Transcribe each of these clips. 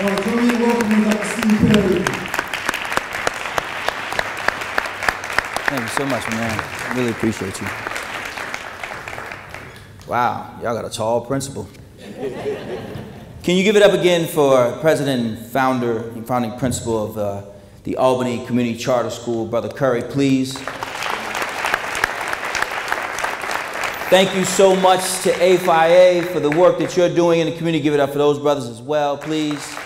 Join me in. Steve Perry. Thank you so much, man. Really appreciate you. Wow, y'all got a tall principal. Can you give it up again for President and founder and founding principal of uh, the Albany Community Charter School, Brother Curry, please? Thank you so much to A5A for the work that you're doing in the community. Give it up for those brothers as well, please.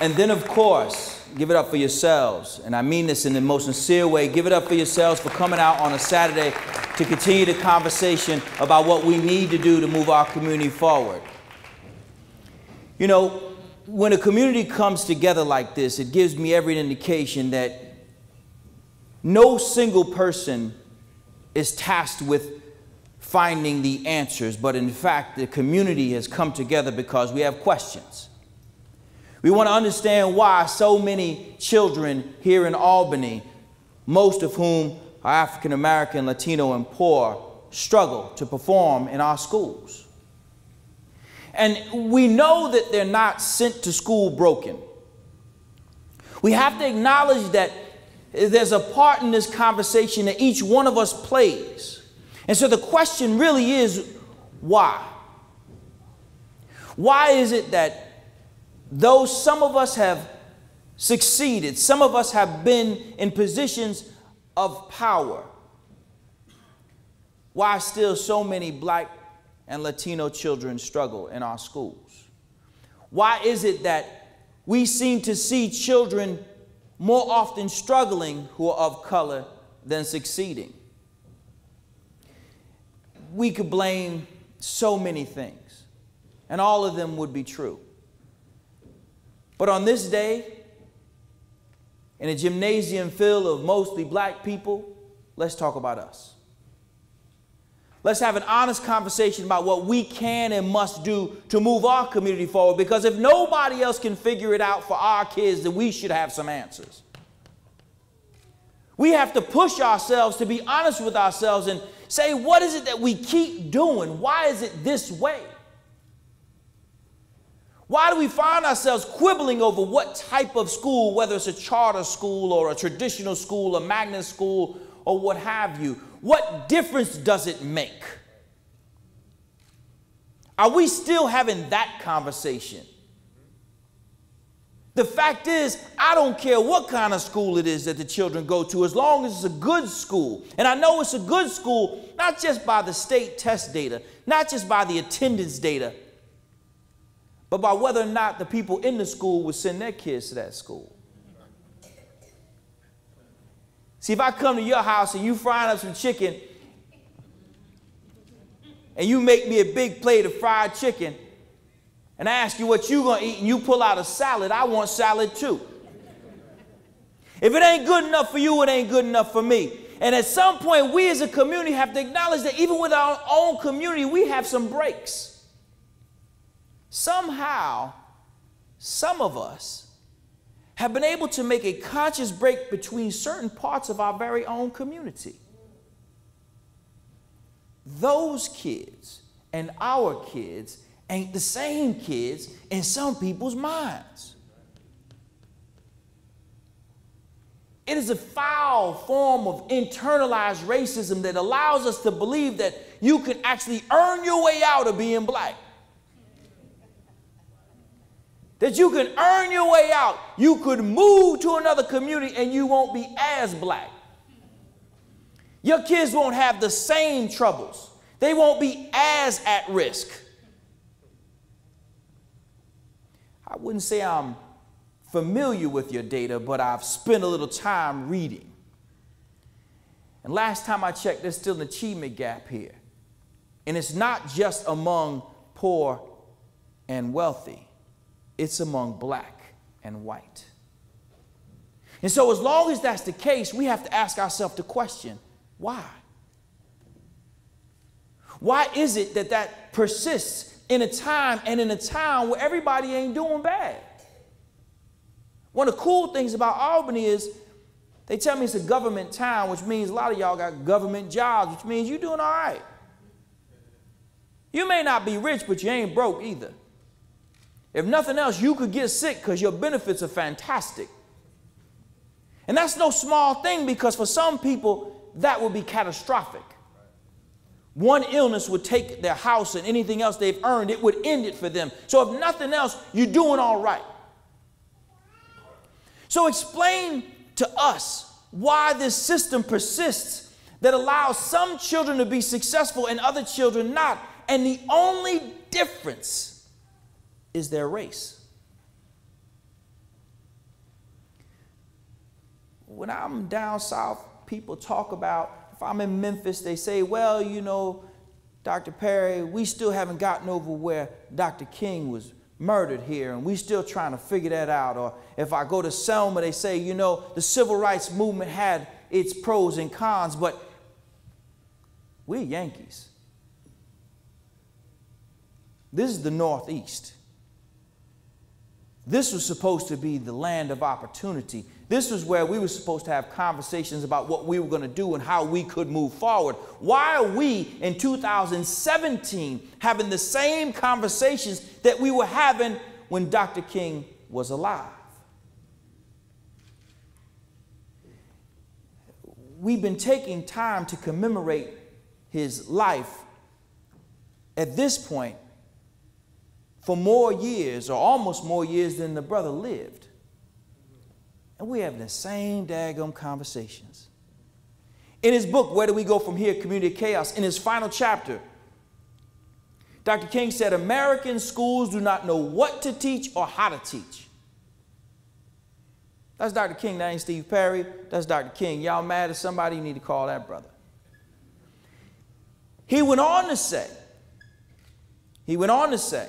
And then, of course, give it up for yourselves. And I mean this in the most sincere way. Give it up for yourselves for coming out on a Saturday to continue the conversation about what we need to do to move our community forward. You know, when a community comes together like this, it gives me every indication that no single person is tasked with finding the answers, but in fact, the community has come together because we have questions. We want to understand why so many children here in Albany, most of whom are African American, Latino, and poor struggle to perform in our schools. And we know that they're not sent to school broken. We have to acknowledge that there's a part in this conversation that each one of us plays. And so the question really is why? Why is it that though some of us have succeeded, some of us have been in positions of power. Why still so many black and Latino children struggle in our schools? Why is it that we seem to see children more often struggling who are of color than succeeding? We could blame so many things, and all of them would be true. But on this day, in a gymnasium filled of mostly black people, let's talk about us. Let's have an honest conversation about what we can and must do to move our community forward because if nobody else can figure it out for our kids, then we should have some answers. We have to push ourselves to be honest with ourselves and say, what is it that we keep doing? Why is it this way? Why do we find ourselves quibbling over what type of school, whether it's a charter school or a traditional school, a magnet school, or what have you? What difference does it make? Are we still having that conversation? The fact is, I don't care what kind of school it is that the children go to, as long as it's a good school. And I know it's a good school, not just by the state test data, not just by the attendance data, but by whether or not the people in the school would send their kids to that school. See, if I come to your house and you frying up some chicken and you make me a big plate of fried chicken and I ask you what you gonna eat and you pull out a salad, I want salad too. If it ain't good enough for you, it ain't good enough for me. And at some point, we as a community have to acknowledge that even with our own community, we have some breaks somehow, some of us have been able to make a conscious break between certain parts of our very own community. Those kids and our kids ain't the same kids in some people's minds. It is a foul form of internalized racism that allows us to believe that you can actually earn your way out of being black that you can earn your way out. You could move to another community and you won't be as black. Your kids won't have the same troubles, they won't be as at risk. I wouldn't say I'm familiar with your data, but I've spent a little time reading. And last time I checked, there's still an achievement gap here. And it's not just among poor and wealthy it's among black and white. And so, as long as that's the case, we have to ask ourselves the question why? Why is it that that persists in a time and in a town where everybody ain't doing bad? One of the cool things about Albany is they tell me it's a government town, which means a lot of y'all got government jobs, which means you're doing all right. You may not be rich, but you ain't broke either. If nothing else, you could get sick because your benefits are fantastic. And that's no small thing because for some people, that would be catastrophic. One illness would take their house and anything else they've earned, it would end it for them. So, if nothing else, you're doing all right. So, explain to us why this system persists that allows some children to be successful and other children not. And the only difference is their race. When I'm down south, people talk about, if I'm in Memphis, they say, well, you know, Dr. Perry, we still haven't gotten over where Dr. King was murdered here, and we're still trying to figure that out. Or if I go to Selma, they say, you know, the civil rights movement had its pros and cons, but we're Yankees. This is the Northeast. This was supposed to be the land of opportunity. This was where we were supposed to have conversations about what we were going to do and how we could move forward. Why are we in 2017 having the same conversations that we were having when Dr. King was alive? We've been taking time to commemorate his life at this point for more years, or almost more years, than the brother lived. And we're having the same daggum conversations. In his book, Where Do We Go From Here? Community Chaos, in his final chapter, Dr. King said, American schools do not know what to teach or how to teach. That's Dr. King, that ain't Steve Perry. That's Dr. King. Y'all mad at somebody? You need to call that brother. He went on to say, he went on to say,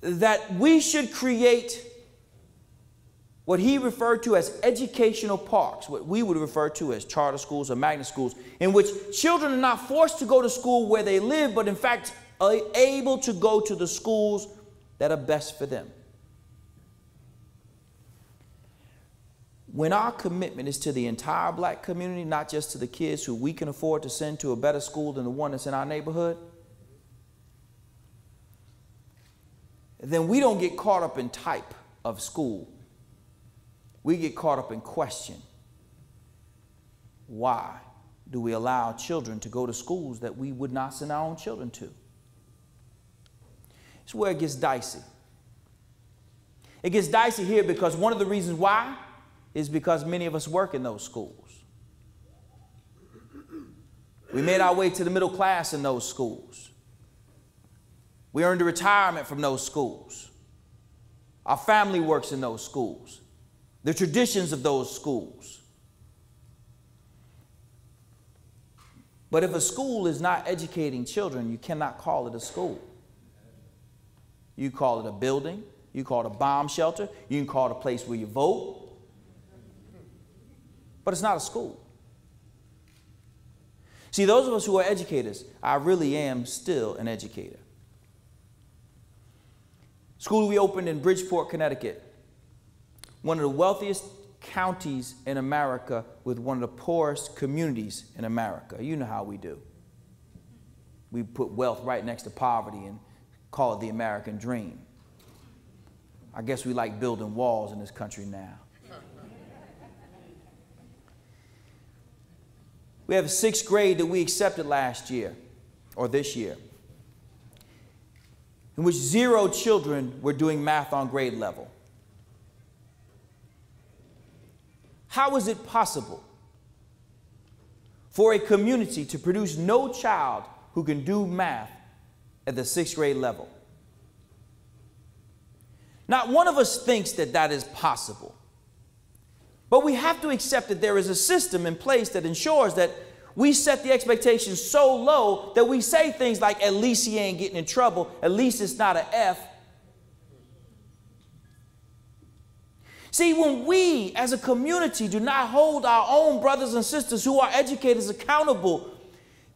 that we should create what he referred to as educational parks, what we would refer to as charter schools or magnet schools, in which children are not forced to go to school where they live, but in fact are able to go to the schools that are best for them. When our commitment is to the entire black community, not just to the kids who we can afford to send to a better school than the one that's in our neighborhood, then we don't get caught up in type of school. We get caught up in question. Why do we allow children to go to schools that we would not send our own children to? It's where it gets dicey. It gets dicey here because one of the reasons why is because many of us work in those schools. We made our way to the middle class in those schools. We earned a retirement from those schools. Our family works in those schools. The traditions of those schools. But if a school is not educating children, you cannot call it a school. You call it a building, you call it a bomb shelter, you can call it a place where you vote, but it's not a school. See, those of us who are educators, I really am still an educator. School we opened in Bridgeport, Connecticut, one of the wealthiest counties in America with one of the poorest communities in America. You know how we do. We put wealth right next to poverty and call it the American dream. I guess we like building walls in this country now. we have a sixth grade that we accepted last year or this year in which zero children were doing math on grade level. How is it possible for a community to produce no child who can do math at the sixth grade level? Not one of us thinks that that is possible. But we have to accept that there is a system in place that ensures that we set the expectations so low that we say things like, at least he ain't getting in trouble, at least it's not an F. See, when we as a community do not hold our own brothers and sisters who are educators accountable,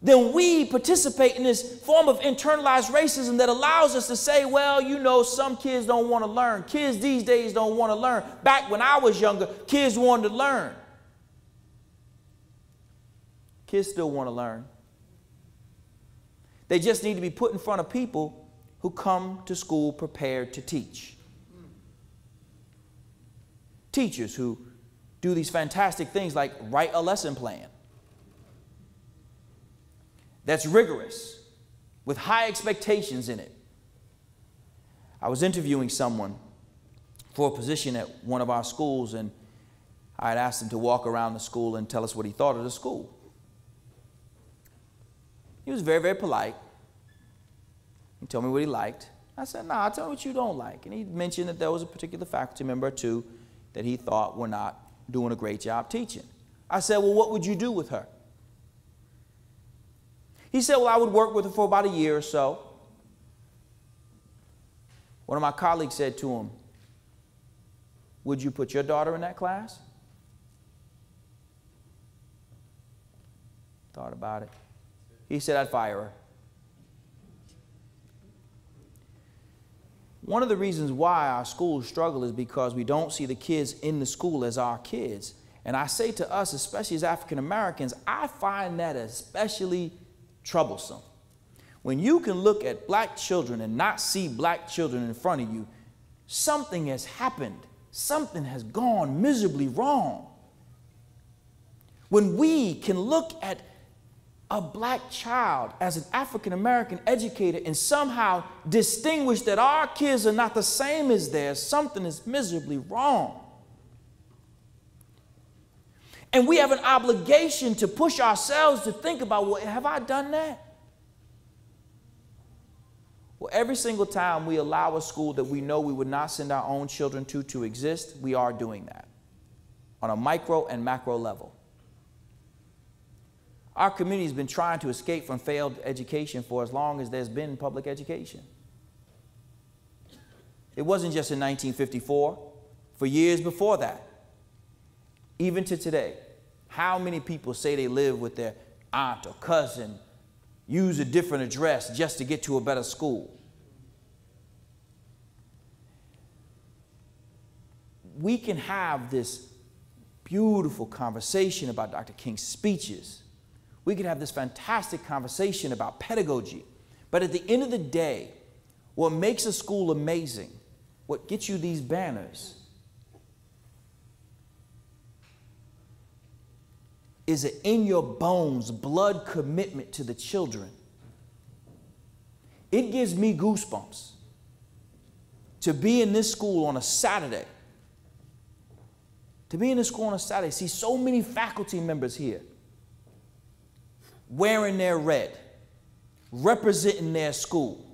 then we participate in this form of internalized racism that allows us to say, well, you know, some kids don't want to learn. Kids these days don't want to learn. Back when I was younger, kids wanted to learn. Kids still want to learn. They just need to be put in front of people who come to school prepared to teach. Teachers who do these fantastic things like write a lesson plan that's rigorous with high expectations in it. I was interviewing someone for a position at one of our schools, and I had asked him to walk around the school and tell us what he thought of the school. He was very, very polite. He told me what he liked. I said, nah, tell me what you don't like. And he mentioned that there was a particular faculty member or two that he thought were not doing a great job teaching. I said, well, what would you do with her? He said, well, I would work with her for about a year or so. One of my colleagues said to him, would you put your daughter in that class? Thought about it. He said, I'd fire her. One of the reasons why our schools struggle is because we don't see the kids in the school as our kids. And I say to us, especially as African Americans, I find that especially troublesome. When you can look at black children and not see black children in front of you, something has happened. Something has gone miserably wrong. When we can look at a black child as an African American educator and somehow distinguish that our kids are not the same as theirs, something is miserably wrong. And we have an obligation to push ourselves to think about, well, have I done that? Well, every single time we allow a school that we know we would not send our own children to to exist, we are doing that on a micro and macro level. Our community has been trying to escape from failed education for as long as there's been public education. It wasn't just in 1954, for years before that. Even to today, how many people say they live with their aunt or cousin, use a different address just to get to a better school? We can have this beautiful conversation about Dr. King's speeches we could have this fantastic conversation about pedagogy. But at the end of the day, what makes a school amazing, what gets you these banners, is an in your bones blood commitment to the children. It gives me goosebumps to be in this school on a Saturday. To be in this school on a Saturday, see so many faculty members here wearing their red, representing their school.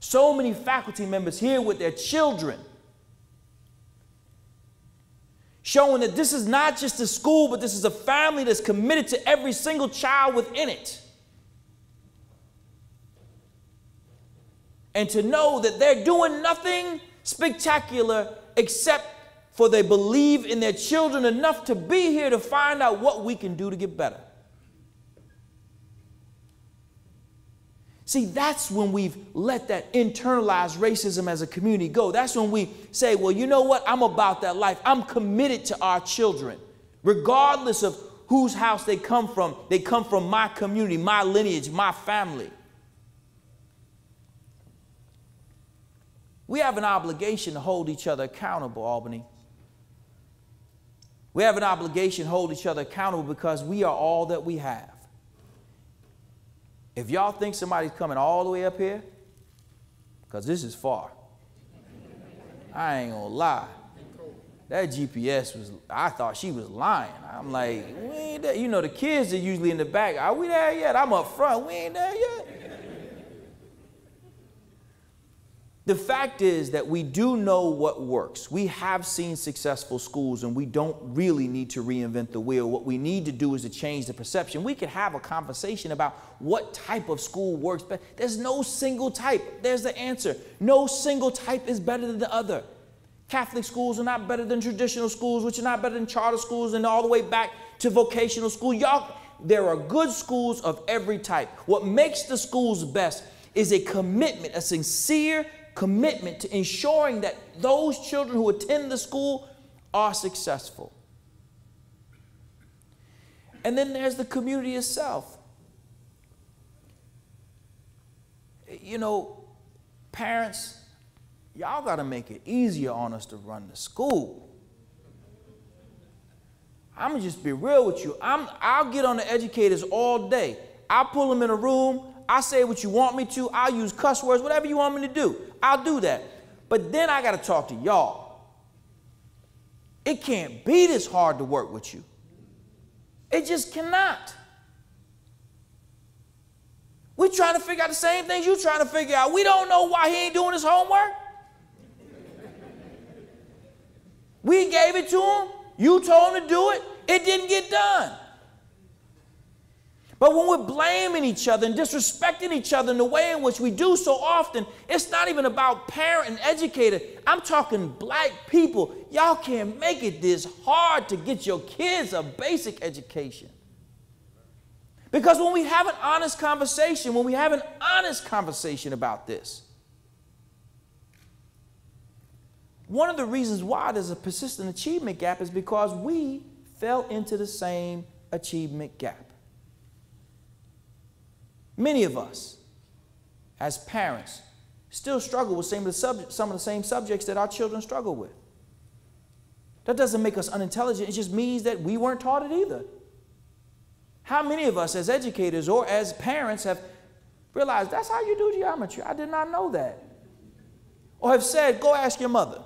So many faculty members here with their children, showing that this is not just a school, but this is a family that's committed to every single child within it. And to know that they're doing nothing spectacular except for they believe in their children enough to be here to find out what we can do to get better. See, that's when we've let that internalized racism as a community go. That's when we say, well, you know what? I'm about that life. I'm committed to our children. Regardless of whose house they come from, they come from my community, my lineage, my family. We have an obligation to hold each other accountable, Albany. We have an obligation to hold each other accountable because we are all that we have. If y'all think somebody's coming all the way up here, because this is far, I ain't gonna lie. That GPS was, I thought she was lying. I'm like, we ain't there. You know, the kids are usually in the back. Are we there yet? I'm up front. We ain't there yet. The fact is that we do know what works. We have seen successful schools and we don't really need to reinvent the wheel. What we need to do is to change the perception. We could have a conversation about what type of school works but There's no single type. There's the answer. No single type is better than the other. Catholic schools are not better than traditional schools, which are not better than charter schools, and all the way back to vocational school. Y'all, there are good schools of every type. What makes the schools best is a commitment, a sincere commitment to ensuring that those children who attend the school are successful. And then there's the community itself. You know, parents, y'all got to make it easier on us to run the school. I'm gonna just be real with you. I'm, I'll get on the educators all day. I'll pull them in a room. I say what you want me to. I'll use cuss words, whatever you want me to do. I'll do that. But then I got to talk to y'all. It can't be this hard to work with you. It just cannot. We're trying to figure out the same things you're trying to figure out. We don't know why he ain't doing his homework. We gave it to him. You told him to do it. It didn't get done. But when we're blaming each other and disrespecting each other in the way in which we do so often, it's not even about parent and educator. I'm talking black people. Y'all can't make it this hard to get your kids a basic education. Because when we have an honest conversation, when we have an honest conversation about this, one of the reasons why there's a persistent achievement gap is because we fell into the same achievement gap. Many of us, as parents, still struggle with some of, the subject, some of the same subjects that our children struggle with. That doesn't make us unintelligent, it just means that we weren't taught it either. How many of us, as educators or as parents, have realized that's how you do geometry? I did not know that. Or have said, go ask your mother.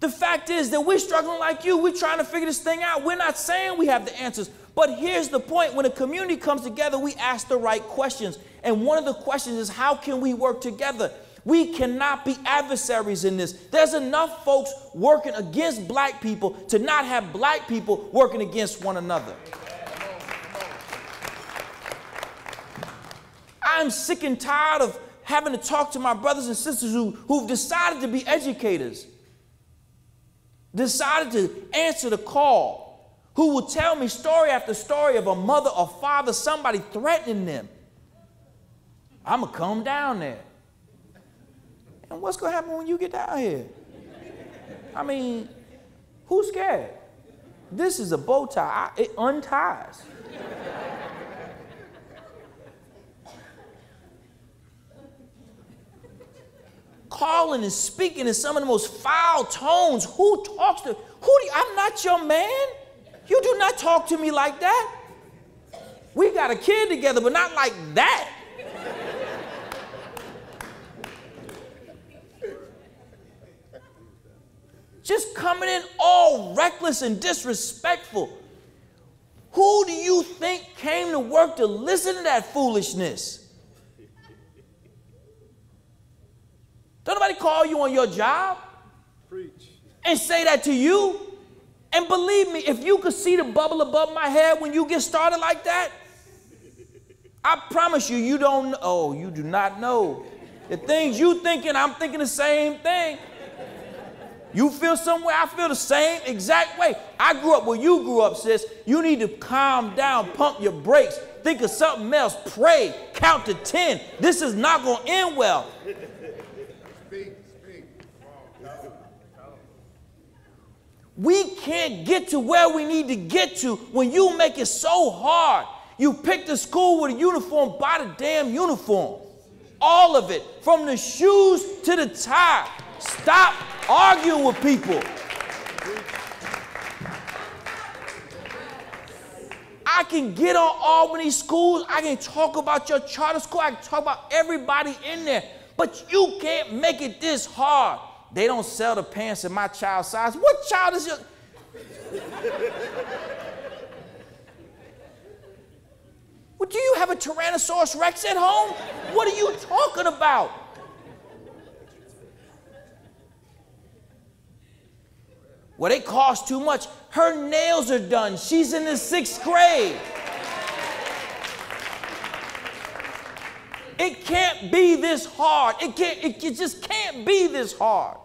The fact is that we're struggling like you. We're trying to figure this thing out. We're not saying we have the answers. But here's the point when a community comes together, we ask the right questions. And one of the questions is how can we work together? We cannot be adversaries in this. There's enough folks working against black people to not have black people working against one another. I'm sick and tired of having to talk to my brothers and sisters who, who've decided to be educators, decided to answer the call who will tell me story after story of a mother or father, somebody threatening them. I'm going to come down there. And what's going to happen when you get down here? I mean, who's scared? This is a bow tie, I, it unties. Calling and speaking in some of the most foul tones. Who talks to who do you, I'm not your man. You do not talk to me like that. We got a kid together, but not like that. Just coming in all reckless and disrespectful. Who do you think came to work to listen to that foolishness? Don't nobody call you on your job Preach. and say that to you. And believe me, if you could see the bubble above my head when you get started like that, I promise you, you don't Oh, you do not know. The things you thinking, I'm thinking the same thing. You feel some way, I feel the same exact way. I grew up where you grew up, sis. You need to calm down, pump your brakes, think of something else, pray, count to 10. This is not going to end well. We can't get to where we need to get to when you make it so hard. You pick the school with a uniform, buy the damn uniform. All of it, from the shoes to the tie. Stop arguing with people. I can get on Albany schools. I can talk about your charter school. I can talk about everybody in there. But you can't make it this hard. They don't sell the pants in my child's size. What child is your. well, do you have a Tyrannosaurus Rex at home? What are you talking about? Well, they cost too much. Her nails are done. She's in the sixth grade. It can't be this hard. It, can't, it, it just can't be this hard.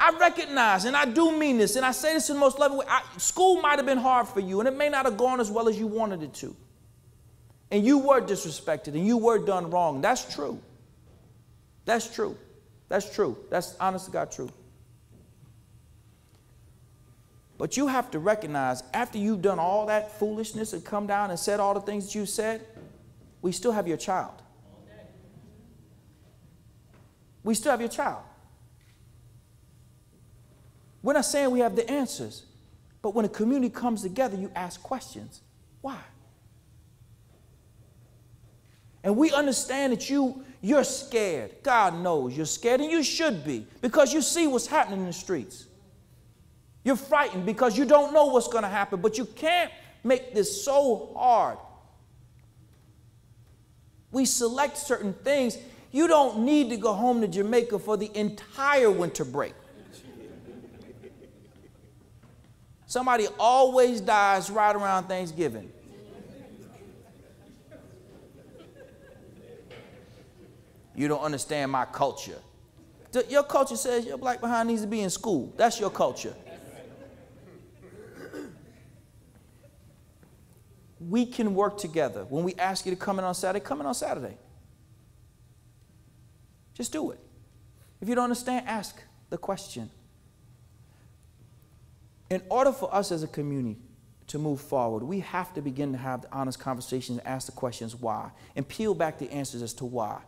I recognize, and I do mean this, and I say this in the most loving way. I, school might have been hard for you, and it may not have gone as well as you wanted it to. And you were disrespected, and you were done wrong. That's true. That's true. That's true. That's honest to God true. But you have to recognize after you've done all that foolishness and come down and said all the things that you said, we still have your child. We still have your child. We're not saying we have the answers, but when a community comes together, you ask questions. Why? And we understand that you, you're scared. God knows you're scared, and you should be because you see what's happening in the streets. You're frightened because you don't know what's going to happen, but you can't make this so hard. We select certain things. You don't need to go home to Jamaica for the entire winter break. Somebody always dies right around Thanksgiving. You don't understand my culture. Your culture says your black behind needs to be in school. That's your culture. We can work together. When we ask you to come in on Saturday, come in on Saturday. Just do it. If you don't understand, ask the question. In order for us as a community to move forward, we have to begin to have the honest conversations and ask the questions why and peel back the answers as to why.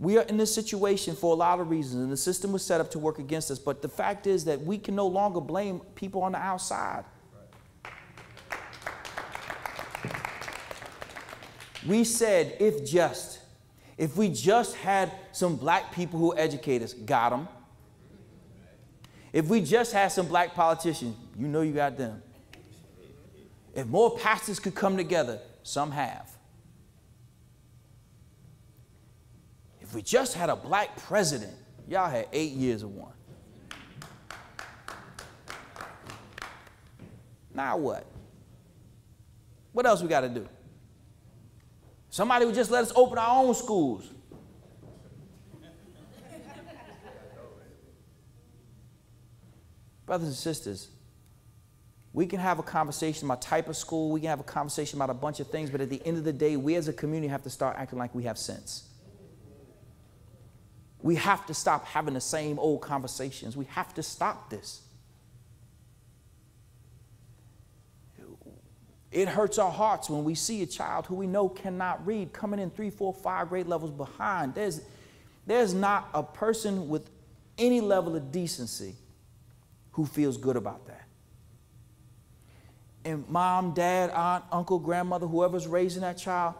We are in this situation for a lot of reasons, and the system was set up to work against us. But the fact is that we can no longer blame people on the outside. We said, if just, if we just had some black people who educate us, got them. If we just had some black politicians, you know you got them. If more pastors could come together, some have. If we just had a black president, y'all had eight years of one. Now what? What else we got to do? Somebody would just let us open our own schools. Brothers and sisters, we can have a conversation about type of school, we can have a conversation about a bunch of things, but at the end of the day, we as a community have to start acting like we have sense. We have to stop having the same old conversations. We have to stop this. It hurts our hearts when we see a child who we know cannot read coming in three, four, five grade levels behind. There's, there's not a person with any level of decency who feels good about that. And mom, dad, aunt, uncle, grandmother, whoever's raising that child,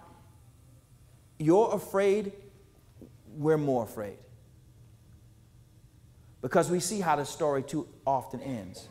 you're afraid, we're more afraid because we see how the story too often ends.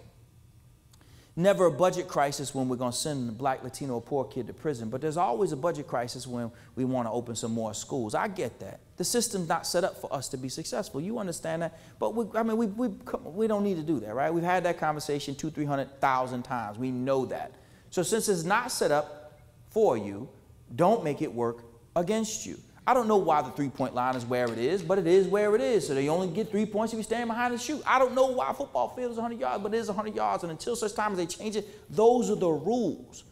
Never a budget crisis when we're going to send a black, Latino, or poor kid to prison, but there's always a budget crisis when we want to open some more schools. I get that. The system's not set up for us to be successful. You understand that? But we, I mean, we, we, we don't need to do that, right? We've had that conversation two, three hundred thousand times. We know that. So since it's not set up for you, don't make it work against you. I don't know why the three point line is where it is, but it is where it is. So they only get three points if you stand behind the shoot. I don't know why football field is 100 yards, but it is 100 yards. And until such time as they change it, those are the rules.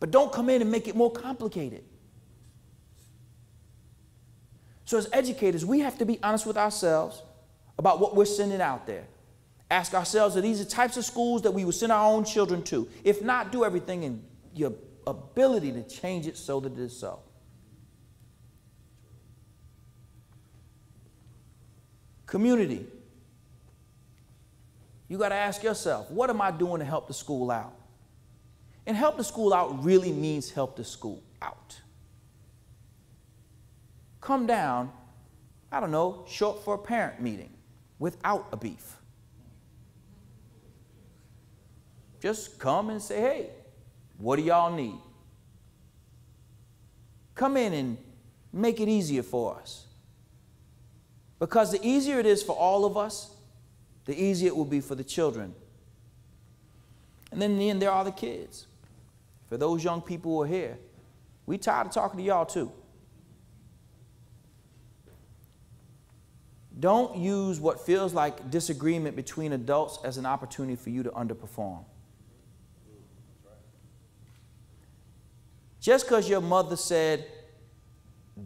But don't come in and make it more complicated. So, as educators, we have to be honest with ourselves about what we're sending out there. Ask ourselves, are these the types of schools that we would send our own children to? If not, do everything in your ability to change it so that it is so. Community. You got to ask yourself, what am I doing to help the school out? And help the school out really means help the school out. Come down, I don't know, short for a parent meeting without a beef. Just come and say, hey, what do y'all need? Come in and make it easier for us. Because the easier it is for all of us, the easier it will be for the children. And then in the end, there are the kids. For those young people who are here, we tired of talking to y'all too. Don't use what feels like disagreement between adults as an opportunity for you to underperform. Just because your mother said,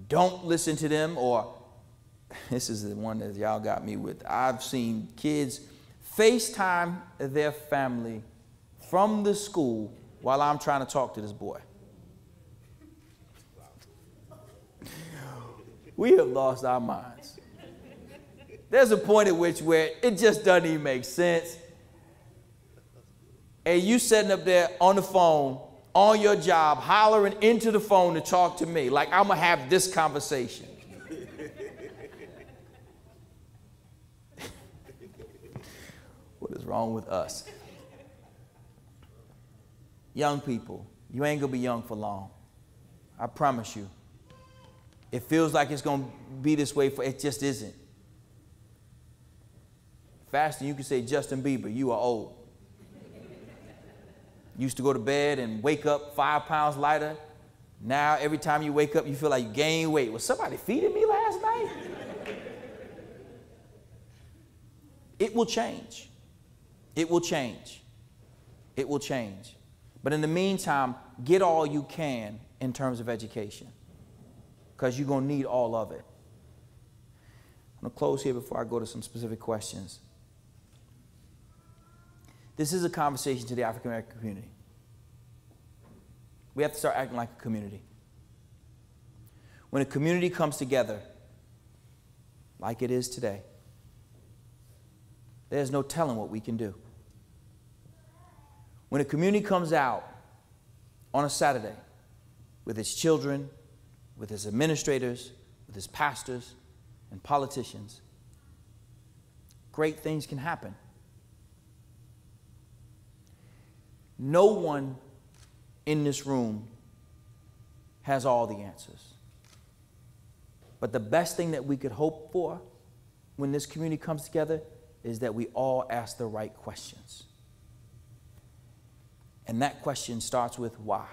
don't listen to them, or this is the one that y'all got me with. I've seen kids FaceTime their family from the school while I'm trying to talk to this boy. we have lost our minds. There's a point at which where it just doesn't even make sense. And you sitting up there on the phone, on your job, hollering into the phone to talk to me, like I'm gonna have this conversation. what is wrong with us? Young people, you ain't gonna be young for long. I promise you. It feels like it's gonna be this way for it just isn't. Faster, you can say Justin Bieber, you are old. Used to go to bed and wake up five pounds lighter. Now, every time you wake up, you feel like you gain weight. Was somebody feeding me last night? it will change. It will change. It will change. But in the meantime, get all you can in terms of education because you're going to need all of it. I'm going to close here before I go to some specific questions. This is a conversation to the African American community. We have to start acting like a community. When a community comes together, like it is today, there's no telling what we can do. When a community comes out on a Saturday with its children, with its administrators, with its pastors and politicians, great things can happen. No one in this room has all the answers. But the best thing that we could hope for when this community comes together is that we all ask the right questions. And that question starts with why.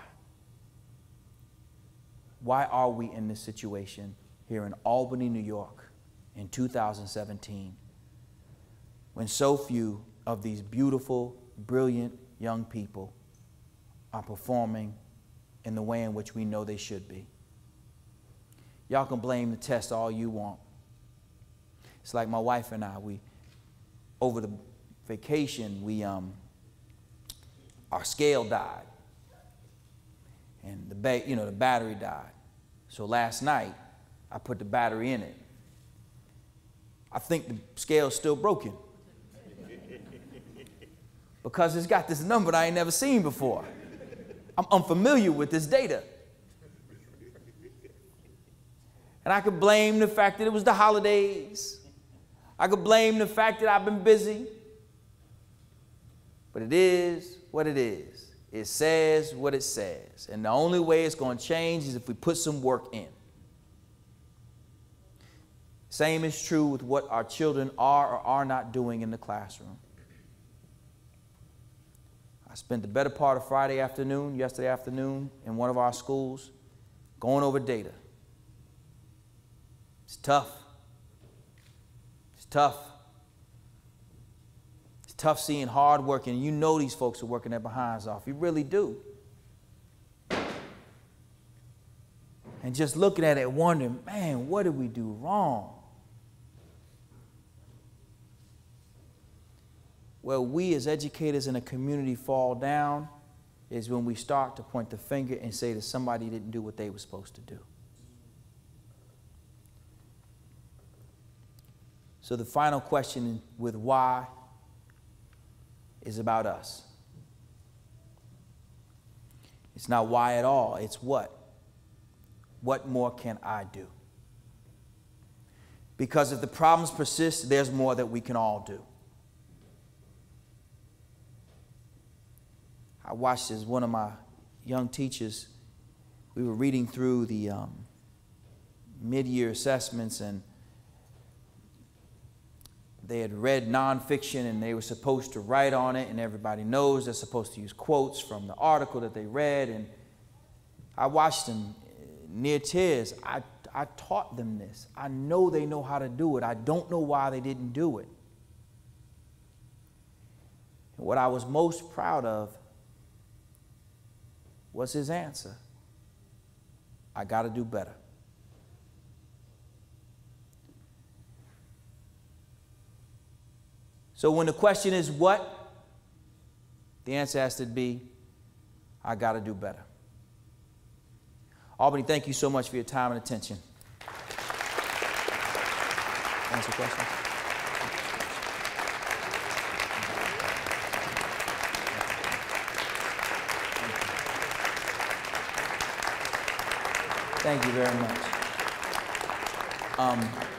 Why are we in this situation here in Albany, New York in 2017 when so few of these beautiful, brilliant young people are performing in the way in which we know they should be? Y'all can blame the test all you want. It's like my wife and I, we, over the vacation, we, um, our scale died and the ba- you know the battery died. So last night I put the battery in it. I think the scale's still broken because it's got this number that I ain't never seen before. I'm unfamiliar with this data. And I could blame the fact that it was the holidays. I could blame the fact that I've been busy. But it is what it is. It says what it says. And the only way it's going to change is if we put some work in. Same is true with what our children are or are not doing in the classroom. I spent the better part of Friday afternoon, yesterday afternoon, in one of our schools going over data. It's tough. It's tough tough seeing hard working. You know these folks are working their behinds off. You really do. And just looking at it, wondering, man, what did we do wrong? Well, we as educators in a community fall down is when we start to point the finger and say that somebody didn't do what they were supposed to do. So the final question with why is about us. It's not why at all, it's what. What more can I do? Because if the problems persist, there's more that we can all do. I watched as one of my young teachers, we were reading through the um, mid year assessments, and they had read nonfiction and they were supposed to write on it, and everybody knows they're supposed to use quotes from the article that they read. And I watched them uh, near tears. I, I taught them this. I know they know how to do it. I don't know why they didn't do it. And what I was most proud of was his answer I got to do better. So when the question is what, the answer has to be, I got to do better. Albany, thank you so much for your time and attention. answer questions. Thank you very much. Um,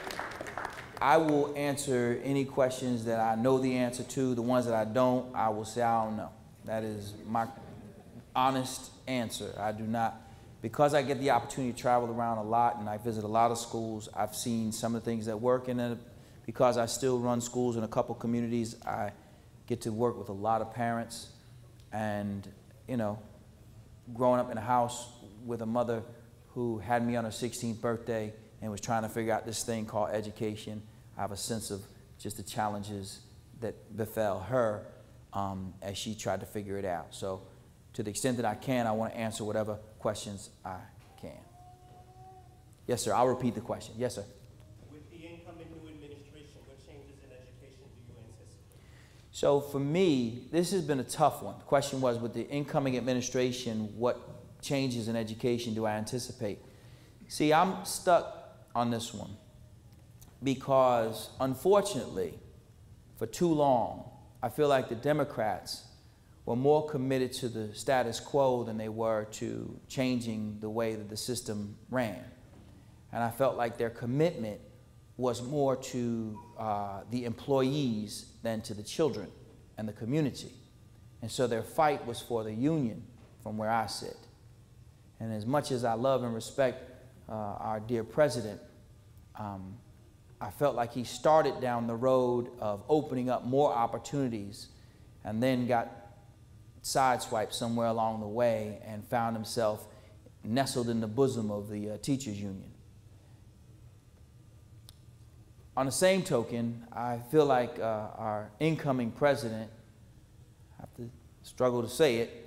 I will answer any questions that I know the answer to. The ones that I don't, I will say I don't know. That is my honest answer. I do not, because I get the opportunity to travel around a lot and I visit a lot of schools, I've seen some of the things that work. And then because I still run schools in a couple communities, I get to work with a lot of parents. And, you know, growing up in a house with a mother who had me on her 16th birthday and was trying to figure out this thing called education. I have a sense of just the challenges that befell her um, as she tried to figure it out. So, to the extent that I can, I want to answer whatever questions I can. Yes, sir. I'll repeat the question. Yes, sir. With the incoming new administration, what changes in education do you anticipate? So, for me, this has been a tough one. The question was with the incoming administration, what changes in education do I anticipate? See, I'm stuck on this one because unfortunately, for too long, I feel like the Democrats were more committed to the status quo than they were to changing the way that the system ran. And I felt like their commitment was more to uh, the employees than to the children and the community. And so their fight was for the union from where I sit. And as much as I love and respect uh, our dear president, um, I felt like he started down the road of opening up more opportunities and then got sideswiped somewhere along the way and found himself nestled in the bosom of the uh, teachers union. On the same token, I feel like uh, our incoming president, I have to struggle to say it,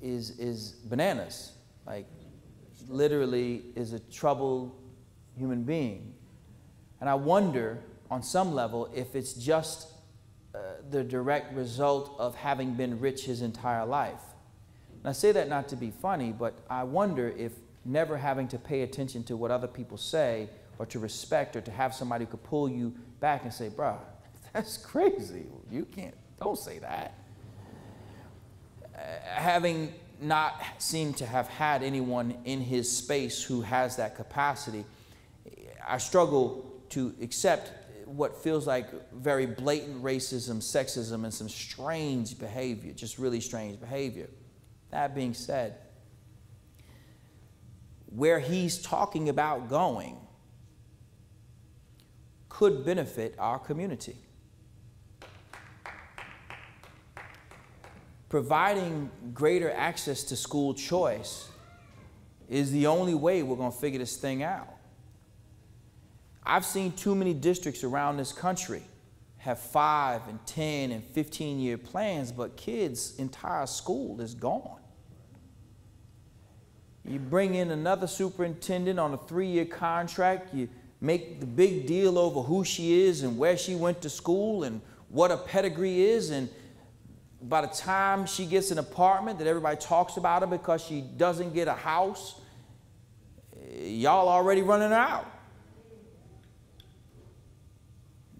is, is bananas. Like, literally, is a troubled human being. And I wonder, on some level, if it's just uh, the direct result of having been rich his entire life. And I say that not to be funny, but I wonder if never having to pay attention to what other people say or to respect or to have somebody who could pull you back and say, bruh, that's crazy. You can't, don't say that having not seemed to have had anyone in his space who has that capacity, I struggle to accept what feels like very blatant racism, sexism, and some strange behavior, just really strange behavior. That being said, where he's talking about going could benefit our community. providing greater access to school choice is the only way we're going to figure this thing out. I've seen too many districts around this country have five and 10 and 15 year plans, but kids' entire school is gone. You bring in another superintendent on a three year contract, you make the big deal over who she is and where she went to school and what a pedigree is, and by the time she gets an apartment that everybody talks about her because she doesn't get a house, eh, y'all already running out.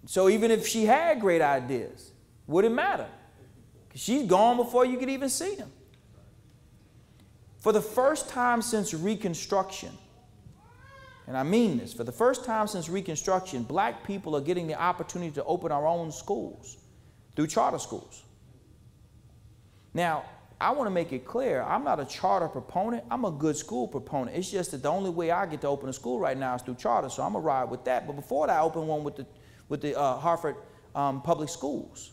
So even if she had great ideas, would it matter? Because she's gone before you could even see them. For the first time since Reconstruction, and I mean this, for the first time since Reconstruction, black people are getting the opportunity to open our own schools through charter schools. Now, I want to make it clear, I'm not a charter proponent. I'm a good school proponent. It's just that the only way I get to open a school right now is through charter, so I'm going to ride with that. But before that, I opened one with the, with the uh, Hartford um, Public Schools.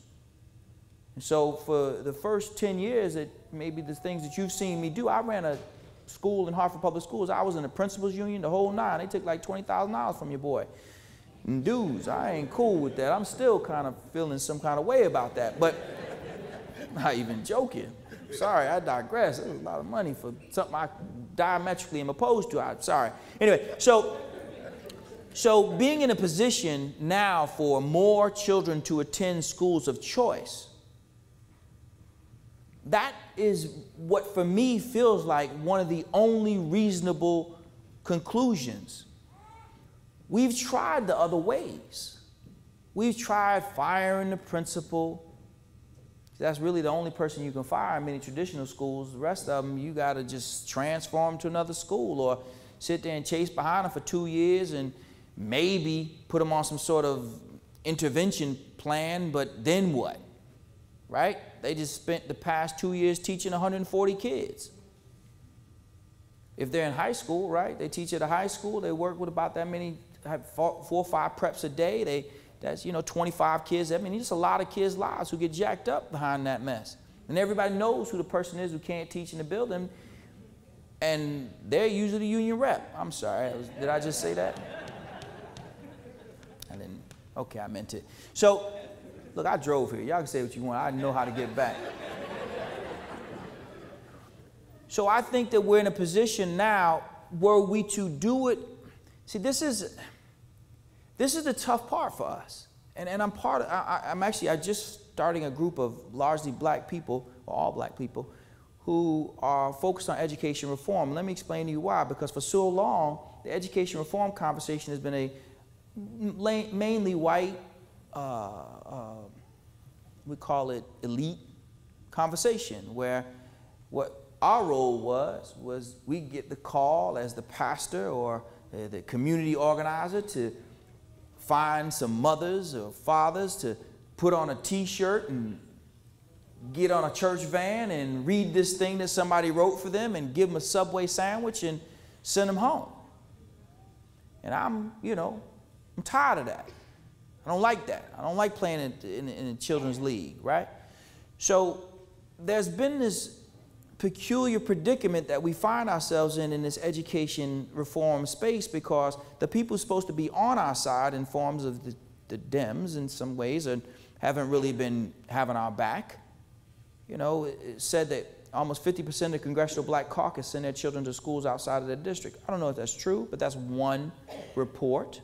And so for the first 10 years, that maybe the things that you've seen me do, I ran a school in Hartford Public Schools. I was in the principals union, the whole nine. They took like $20,000 from your boy. And dudes, I ain't cool with that. I'm still kind of feeling some kind of way about that. But not even joking. Sorry, I digress. That's a lot of money for something I diametrically am opposed to. I'm sorry. Anyway, so so being in a position now for more children to attend schools of choice, that is what for me feels like one of the only reasonable conclusions. we've tried the other ways. We've tried firing the principal. That's really the only person you can fire in many traditional schools. The rest of them, you got to just transform to another school or sit there and chase behind them for two years and maybe put them on some sort of intervention plan, but then what? Right? They just spent the past two years teaching 140 kids. If they're in high school, right, they teach at a high school, they work with about that many, four or five preps a day. They, that's, you know, 25 kids. I mean, it's a lot of kids' lives who get jacked up behind that mess. And everybody knows who the person is who can't teach in the building. And they're usually the union rep. I'm sorry, did I just say that? Okay, I meant it. So, look, I drove here. Y'all can say what you want. I know how to get back. So I think that we're in a position now were we to do it. See, this is this is the tough part for us. And, and I'm part of, I, I'm actually, I just starting a group of largely black people, or all black people, who are focused on education reform. Let me explain to you why. Because for so long, the education reform conversation has been a mainly white, uh, uh, we call it elite conversation, where what our role was was we get the call as the pastor or the community organizer to find some mothers or fathers to put on a t-shirt and get on a church van and read this thing that somebody wrote for them and give them a subway sandwich and send them home. And i'm you know i'm tired of that i don't like that i don't like playing in, in, in a children's league right so there's been this peculiar predicament that we find ourselves in in this education reform space because the people supposed to be on our side in forms of the, the Dems in some ways and haven't really been having our back. You know, it said that almost 50% of the Congressional Black Caucus send their children to schools outside of their district. I don't know if that's true, but that's one report.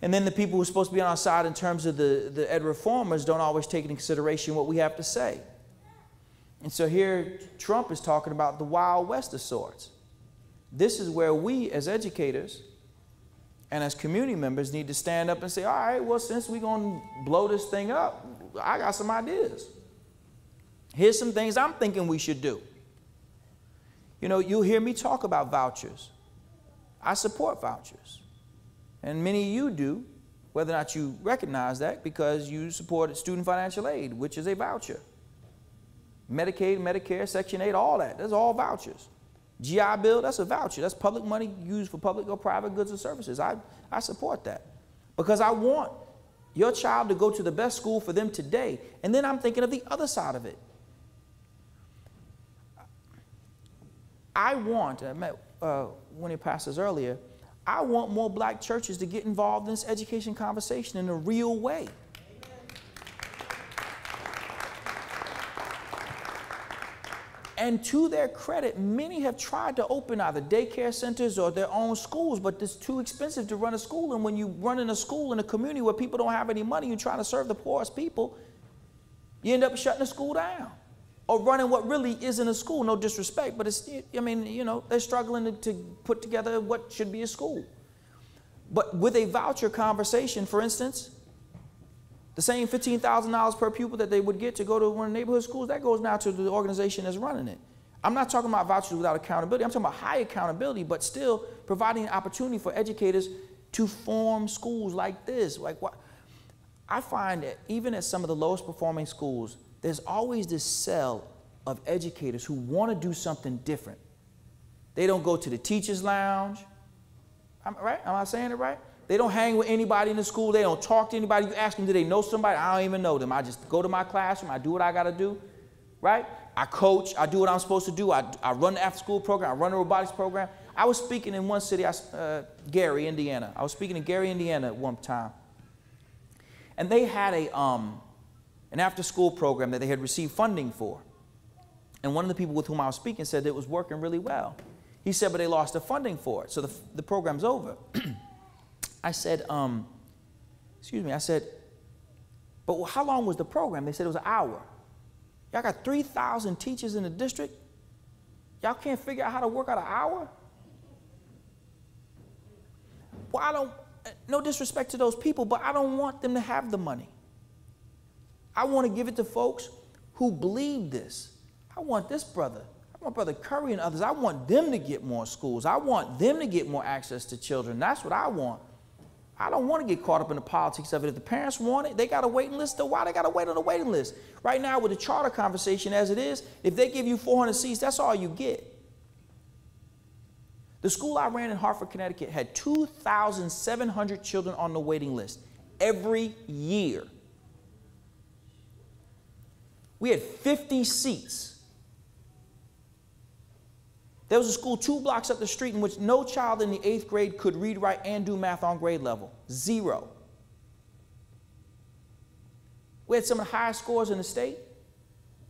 And then the people who are supposed to be on our side in terms of the, the ed reformers don't always take into consideration what we have to say. And so here Trump is talking about the Wild West of sorts. This is where we as educators and as community members need to stand up and say, all right, well, since we're going to blow this thing up, I got some ideas. Here's some things I'm thinking we should do. You know, you'll hear me talk about vouchers. I support vouchers. And many of you do, whether or not you recognize that, because you support student financial aid, which is a voucher. Medicaid, Medicare, Section 8, all that. That's all vouchers. GI Bill, that's a voucher. That's public money used for public or private goods and services. I, I support that because I want your child to go to the best school for them today. And then I'm thinking of the other side of it. I want, I met uh, one of your pastors earlier, I want more black churches to get involved in this education conversation in a real way. And to their credit, many have tried to open either daycare centers or their own schools, but it's too expensive to run a school. And when you run in a school in a community where people don't have any money, you're trying to serve the poorest people, you end up shutting the school down or running what really isn't a school. No disrespect, but it's, I mean, you know, they're struggling to, to put together what should be a school. But with a voucher conversation, for instance, the same $15,000 per pupil that they would get to go to one of the neighborhood schools, that goes now to the organization that's running it. I'm not talking about vouchers without accountability. I'm talking about high accountability, but still providing an opportunity for educators to form schools like this. Like what? I find that even at some of the lowest performing schools, there's always this cell of educators who want to do something different. They don't go to the teacher's lounge. I'm, right? Am I saying it right? They don't hang with anybody in the school. They don't talk to anybody. You ask them, do they know somebody? I don't even know them. I just go to my classroom. I do what I got to do. Right? I coach. I do what I'm supposed to do. I, I run the after school program. I run the robotics program. I was speaking in one city, I, uh, Gary, Indiana. I was speaking in Gary, Indiana at one time. And they had a, um, an after school program that they had received funding for. And one of the people with whom I was speaking said it was working really well. He said, but they lost the funding for it, so the, the program's over. I said, um, excuse me, I said, but how long was the program? They said it was an hour. Y'all got 3,000 teachers in the district. Y'all can't figure out how to work out an hour? well, I don't, no disrespect to those people, but I don't want them to have the money. I want to give it to folks who believe this. I want this brother, I want Brother Curry and others, I want them to get more schools. I want them to get more access to children. That's what I want. I don't want to get caught up in the politics of it. If the parents want it, they got a waiting list. Why they got to wait on a waiting list? Right now, with the charter conversation as it is, if they give you 400 seats, that's all you get. The school I ran in Hartford, Connecticut had 2,700 children on the waiting list every year. We had 50 seats. There was a school two blocks up the street in which no child in the eighth grade could read, write, and do math on grade level. Zero. We had some of the highest scores in the state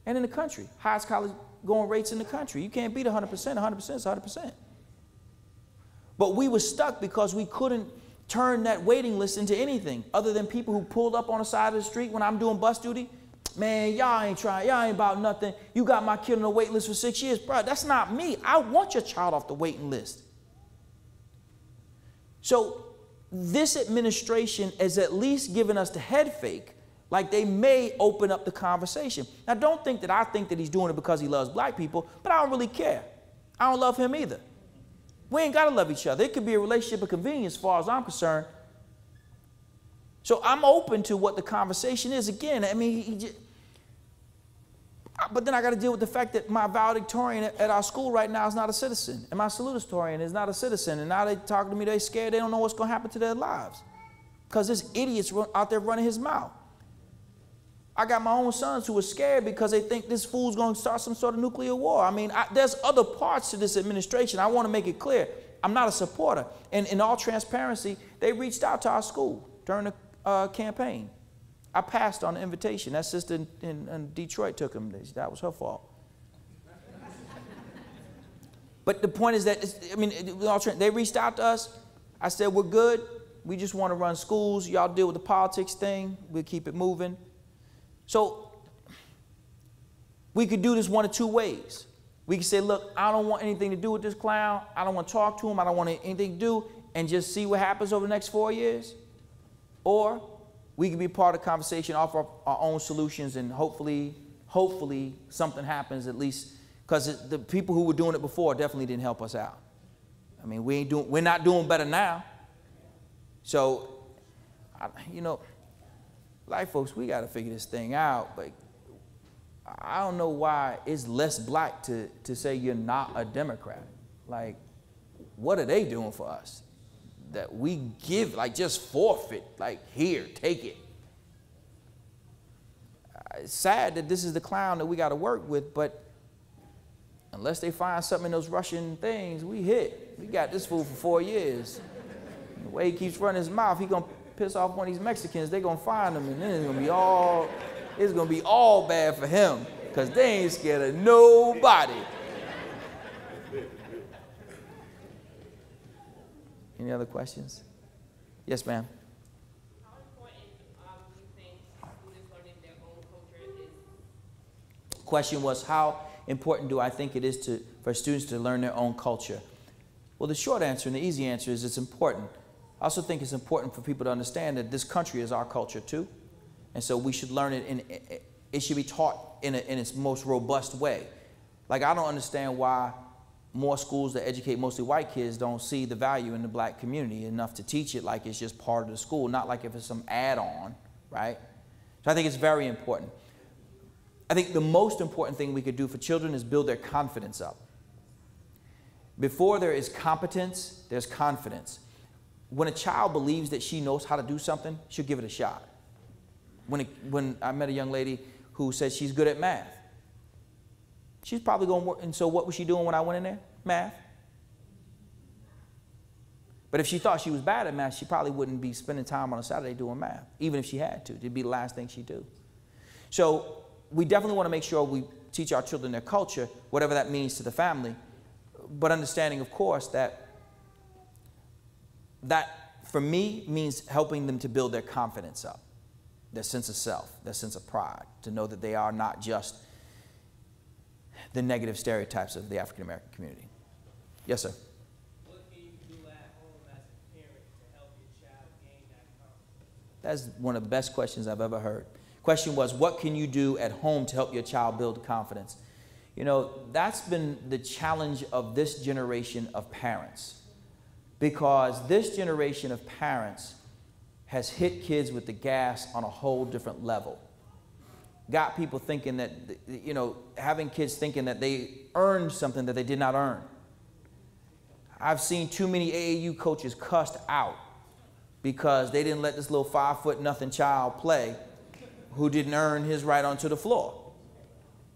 and in the country. Highest college going rates in the country. You can't beat 100%. 100% is 100%. But we were stuck because we couldn't turn that waiting list into anything other than people who pulled up on the side of the street when I'm doing bus duty Man, y'all ain't trying. Y'all ain't about nothing. You got my kid on the wait list for six years. Bro, that's not me. I want your child off the waiting list. So this administration is at least giving us the head fake like they may open up the conversation. Now, don't think that I think that he's doing it because he loves black people, but I don't really care. I don't love him either. We ain't got to love each other. It could be a relationship of convenience as far as I'm concerned. So I'm open to what the conversation is. Again, I mean, he just, but then I got to deal with the fact that my valedictorian at, our school right now is not a citizen, and my salutatorian is not a citizen. And now they talk to me, they scared, they don't know what's going to happen to their lives because this idiot's out there running his mouth. I got my own sons who are scared because they think this fool's going to start some sort of nuclear war. I mean, I, there's other parts to this administration. I want to make it clear. I'm not a supporter. And in all transparency, they reached out to our school during the uh, campaign. I passed on the invitation. That sister in, in, in Detroit took him. That was her fault. but the point is that, I mean, they reached out to us. I said, we're good. We just want to run schools. Y'all deal with the politics thing. We'll keep it moving. So we could do this one of two ways. We could say, look, I don't want anything to do with this clown. I don't want to talk to him. I don't want anything to do, and just see what happens over the next four years. Or we can be part of the conversation, offer our own solutions, and hopefully, hopefully something happens at least because the people who were doing it before definitely didn't help us out. I mean, we ain't doing, we're not doing better now. So, I, you know, like folks, we got to figure this thing out. But I don't know why it's less black to, to say you're not a Democrat. Like, what are they doing for us? That we give, like just forfeit, like here, take it. Uh, it's sad that this is the clown that we got to work with, but unless they find something in those Russian things, we hit. We got this fool for four years. The way he keeps running his mouth, he gonna piss off one of these Mexicans. They gonna find him, and then it's gonna be all, it's gonna be all bad for him, cause they ain't scared of nobody. Any other questions? Yes, ma'am. Question was how important do I think it is to, for students to learn their own culture? Well, the short answer and the easy answer is it's important. I also think it's important for people to understand that this country is our culture too. And so we should learn it in, it should be taught in, a, in its most robust way. Like, I don't understand why more schools that educate mostly white kids don't see the value in the black community enough to teach it like it's just part of the school, not like if it's some add on, right? So I think it's very important. I think the most important thing we could do for children is build their confidence up. Before there is competence, there's confidence. When a child believes that she knows how to do something, she'll give it a shot. When, it, when I met a young lady who said she's good at math, She's probably going to work. And so what was she doing when I went in there? Math. But if she thought she was bad at math, she probably wouldn't be spending time on a Saturday doing math, even if she had to. It'd be the last thing she'd do. So we definitely want to make sure we teach our children their culture, whatever that means to the family, but understanding, of course, that that for me means helping them to build their confidence up, their sense of self, their sense of pride, to know that they are not just the negative stereotypes of the African American community. Yes, sir. What can you do at home as a parent to That's one of the best questions I've ever heard. Question was, what can you do at home to help your child build confidence? You know, that's been the challenge of this generation of parents. Because this generation of parents has hit kids with the gas on a whole different level. Got people thinking that, you know, having kids thinking that they earned something that they did not earn. I've seen too many AAU coaches cussed out because they didn't let this little five foot nothing child play who didn't earn his right onto the floor.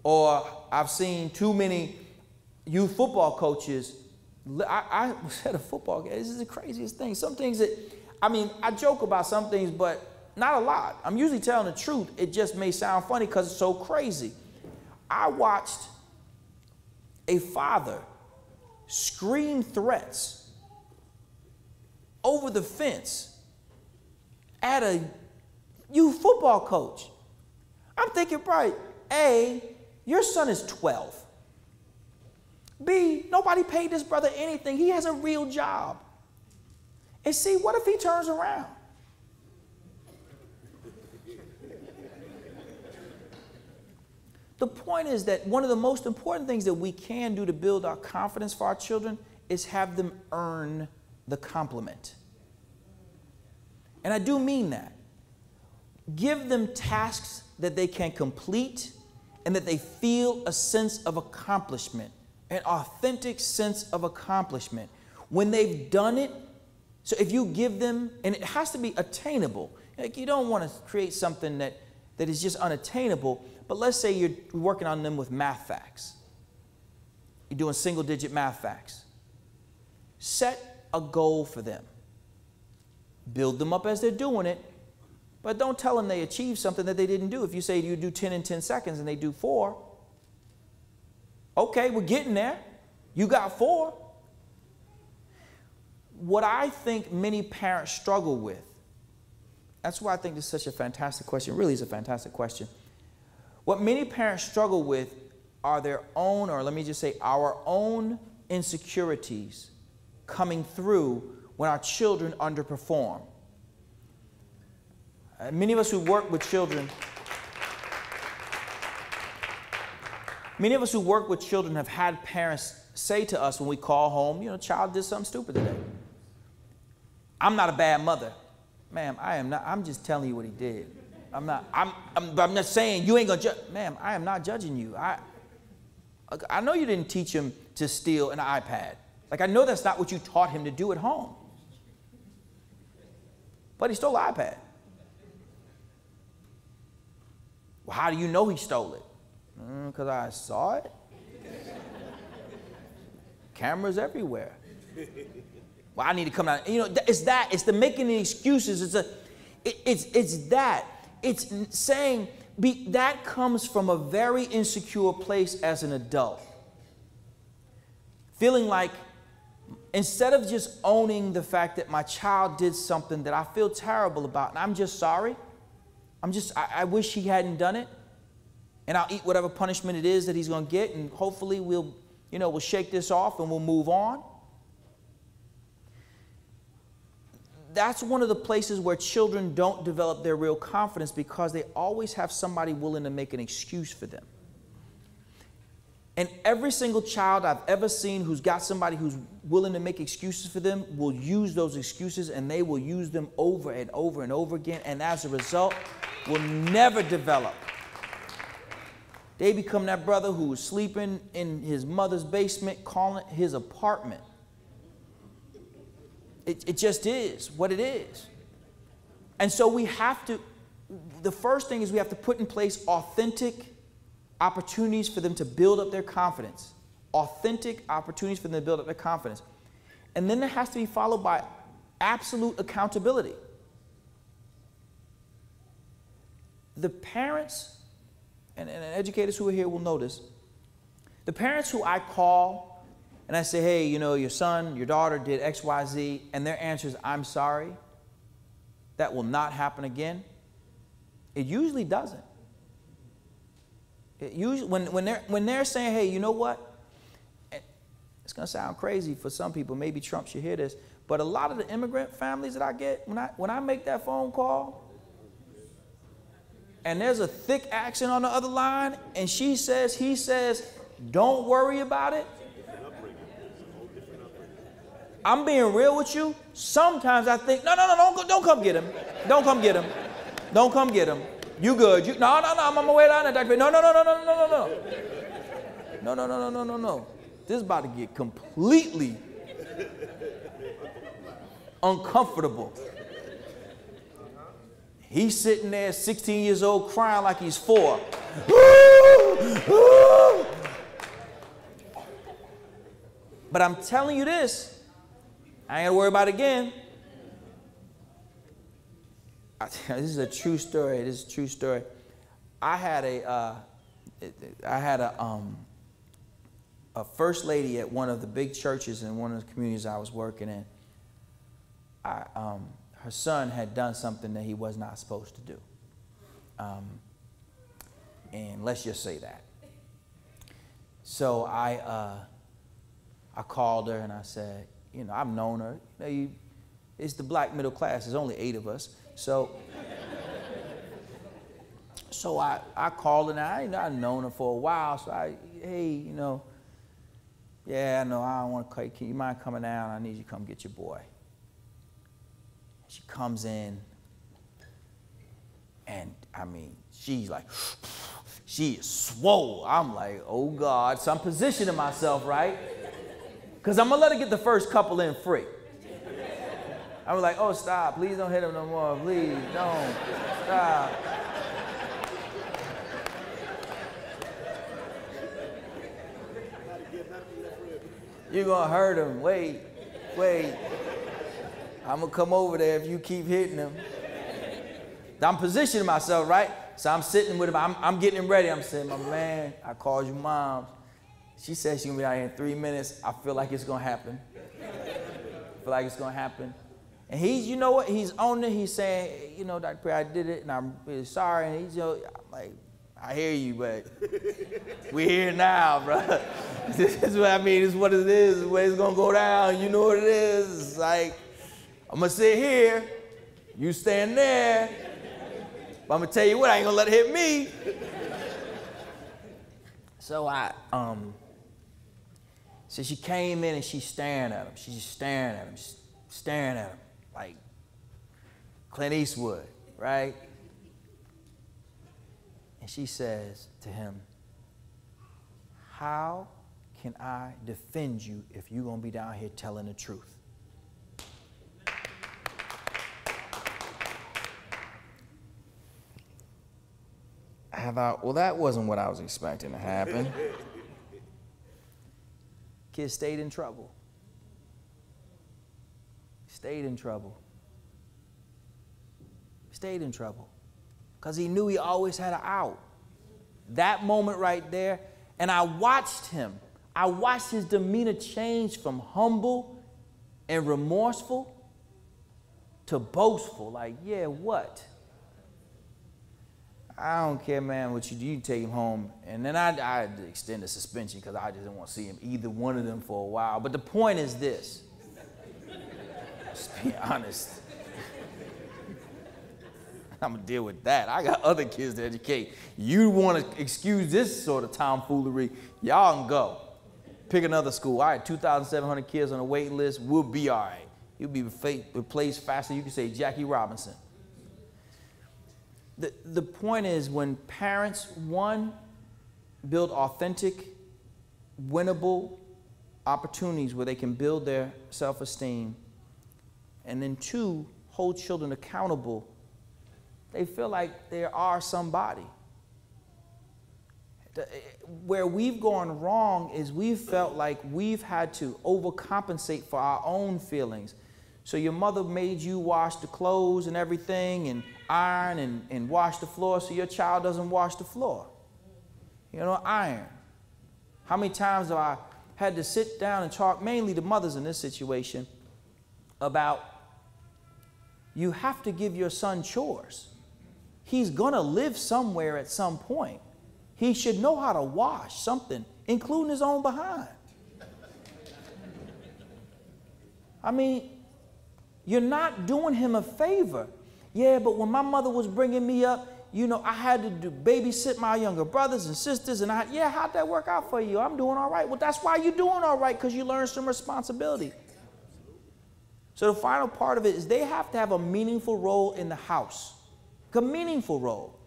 Or I've seen too many youth football coaches. I, I was at a football game. This is the craziest thing. Some things that, I mean, I joke about some things, but not a lot. I'm usually telling the truth. It just may sound funny because it's so crazy. I watched a father scream threats over the fence at a youth football coach. I'm thinking, right, A, your son is 12. B, nobody paid this brother anything. He has a real job. And C, what if he turns around? The point is that one of the most important things that we can do to build our confidence for our children is have them earn the compliment. And I do mean that. Give them tasks that they can complete and that they feel a sense of accomplishment, an authentic sense of accomplishment. When they've done it, so if you give them, and it has to be attainable, like you don't want to create something that, that is just unattainable, but let's say you're working on them with math facts. You're doing single digit math facts. Set a goal for them. Build them up as they're doing it, but don't tell them they achieved something that they didn't do. If you say you do 10 in 10 seconds and they do four, okay, we're getting there. You got four. What I think many parents struggle with, that's why I think this is such a fantastic question. It really is a fantastic question. What many parents struggle with are their own, or let me just say, our own insecurities coming through when our children underperform. Uh, many of us who work with children, many of us who work with children have had parents say to us when we call home, you know, child did something stupid today. I'm not a bad mother. Ma'am, I am not. I'm just telling you what he did. I'm not, I'm, I'm, I'm not saying you ain't gonna judge. Ma'am, I am not judging you. I, I know you didn't teach him to steal an iPad. Like, I know that's not what you taught him to do at home. But he stole an iPad. Well, how do you know he stole it? Because mm, I saw it. Cameras everywhere. Well, I need to come out. You know, it's that. It's the making the excuses. It's a, it, it's it's that it's saying be, that comes from a very insecure place as an adult. Feeling like instead of just owning the fact that my child did something that I feel terrible about, and I'm just sorry, I'm just, I, I wish he hadn't done it, and I'll eat whatever punishment it is that he's going to get, and hopefully we'll, you know, we'll shake this off and we'll move on. That's one of the places where children don't develop their real confidence because they always have somebody willing to make an excuse for them. And every single child I've ever seen who's got somebody who's willing to make excuses for them will use those excuses and they will use them over and over and over again. And as a result, will never develop. They become that brother who is sleeping in his mother's basement, calling his apartment. It, it just is what it is. And so we have to, the first thing is we have to put in place authentic opportunities for them to build up their confidence. Authentic opportunities for them to build up their confidence. And then there has to be followed by absolute accountability. The parents, and, and educators who are here will notice, the parents who I call and I say, hey, you know, your son, your daughter did X, Y, Z, and their answer is, I'm sorry, that will not happen again, it usually doesn't. It usually, when, when, they're, when they're saying, hey, you know what? It's going to sound crazy for some people. Maybe Trump should hear this. But a lot of the immigrant families that I get, when I, when I make that phone call, and there's a thick accent on the other line, and she says, he says, don't worry about it. I'm being real with you. Sometimes I think, no, no, no, don't, don't come get him. Don't come get him. Don't come get him. You good. You, no, no, no, I'm on my way down there, Dr. No, no, no, no, no, no, no, no. No, no, no, no, no, no, no. This is about to get completely uncomfortable. He's sitting there, 16 years old, crying like he's four. but I'm telling you this, I ain't gotta worry about it again. this is a true story. This is a true story. I had a, uh, I had a, um, a first lady at one of the big churches in one of the communities I was working in. I, um, her son had done something that he was not supposed to do. Um, and let's just say that. So I, uh, I called her and I said, you know, I've known her. You know, you, it's the black middle class. There's only eight of us. So, so I, I called her and I, you know, I've known her for a while. So I, hey, you know, yeah, no, I don't want to. Can you mind coming down? I need you to come get your boy. She comes in, and I mean, she's like, she is swole. I'm like, oh God. So I'm positioning myself, right? Because I'm going to let her get the first couple in free. I was like, oh, stop. Please don't hit him no more. Please don't. Stop. You're going to hurt him. Wait, wait. I'm going to come over there if you keep hitting him. I'm positioning myself, right? So I'm sitting with him. I'm, I'm getting him ready. I'm saying, my man, I called you mom. She said she's to be out here in three minutes. I feel like it's to happen. I feel like it's to happen. And he's, you know what? He's on it. He's saying, you know, Dr. Perry, I did it, and I'm really sorry. And he's, you know, I'm like, I hear you, but we're here now, bro. this is what I mean. This is what it is. This is where it's gonna go down. You know what it is. It's like I'm gonna sit here, you stand there. But I'm gonna tell you what, I ain't gonna let it hit me. so I um so she came in and she's staring at him. She's just staring at him, just staring at him like Clint Eastwood, right? And she says to him, How can I defend you if you're going to be down here telling the truth? I thought, well, that wasn't what I was expecting to happen. Kid stayed in trouble. Stayed in trouble. Stayed in trouble. Because he knew he always had an out. That moment right there, and I watched him. I watched his demeanor change from humble and remorseful to boastful. Like, yeah, what? I don't care, man, what you do. You take him home. And then I, I extend the suspension because I just didn't want to see him, either one of them, for a while. But the point is this. Just be honest. I'm gonna deal with that. I got other kids to educate. You want to excuse this sort of tomfoolery? Y'all can go. Pick another school. All right, 2,700 kids on the wait list. We'll be all right. You'll be replaced faster. You can say Jackie Robinson the, the point is when parents, one, build authentic, winnable opportunities where they can build their self esteem, and then two, hold children accountable, they feel like they are somebody. Eh, where we've gone wrong is we've felt like we've had to overcompensate for our own feelings. So your mother made you wash the clothes and everything and iron and, and wash the floor so your child doesn't wash the floor. You know, iron. How many times have I had to sit down and talk, mainly the mothers in this situation, about you have to give your son chores. He's going to live somewhere at some point. He should know how to wash something, including his own behind. I mean, you're not doing him a favor. Yeah, but when my mother was bringing me up, you know, I had to do, babysit my younger brothers and sisters, and I, yeah, how'd that work out for you? I'm doing all right. Well, that's why you're doing all right, because you learned some responsibility. So the final part of it is they have to have a meaningful role in the house, a meaningful role.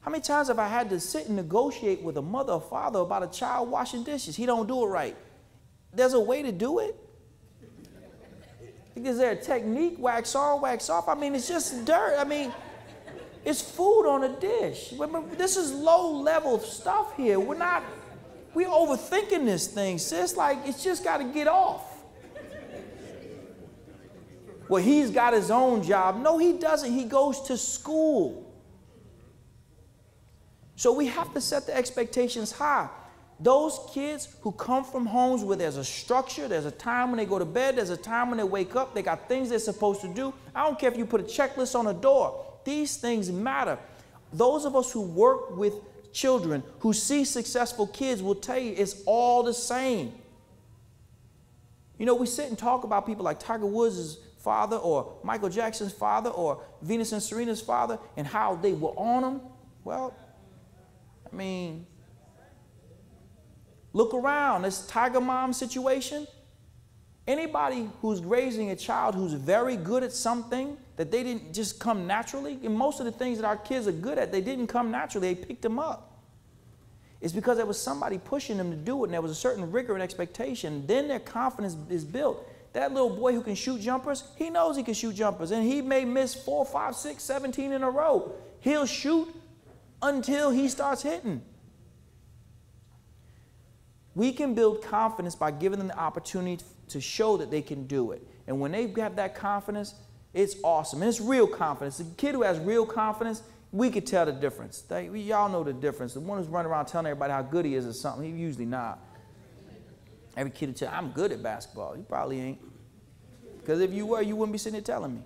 How many times have I had to sit and negotiate with a mother or father about a child washing dishes? He don't do it right. There's a way to do it. Is there a technique? Wax on, wax off. I mean, it's just dirt. I mean, it's food on a dish. This is low level stuff here. We're not, we're overthinking this thing, sis. Like, it's just got to get off. Well, he's got his own job. No, he doesn't. He goes to school. So we have to set the expectations high. Those kids who come from homes where there's a structure, there's a time when they go to bed, there's a time when they wake up, they got things they're supposed to do. I don't care if you put a checklist on a door. These things matter. Those of us who work with children, who see successful kids, will tell you it's all the same. You know, we sit and talk about people like Tiger Woods' father or Michael Jackson's father or Venus and Serena's father and how they were on them. Well, I mean, look around. This Tiger Mom situation. Anybody who's raising a child who's very good at something that they didn't just come naturally, and most of the things that our kids are good at, they didn't come naturally, they picked them up. It's because there was somebody pushing them to do it, and there was a certain rigor and expectation. Then their confidence is built. That little boy who can shoot jumpers, he knows he can shoot jumpers, and he may miss four, five, six, 17 in a row. He'll shoot until he starts hitting. We can build confidence by giving them the opportunity to show that they can do it. And when they have got that confidence, it's awesome. And it's real confidence. The kid who has real confidence, we could tell the difference. They, we, y'all know the difference. The one who's running around telling everybody how good he is or something, he usually not. Every kid will tell, I'm good at basketball. You probably ain't. Because if you were, you wouldn't be sitting there telling me.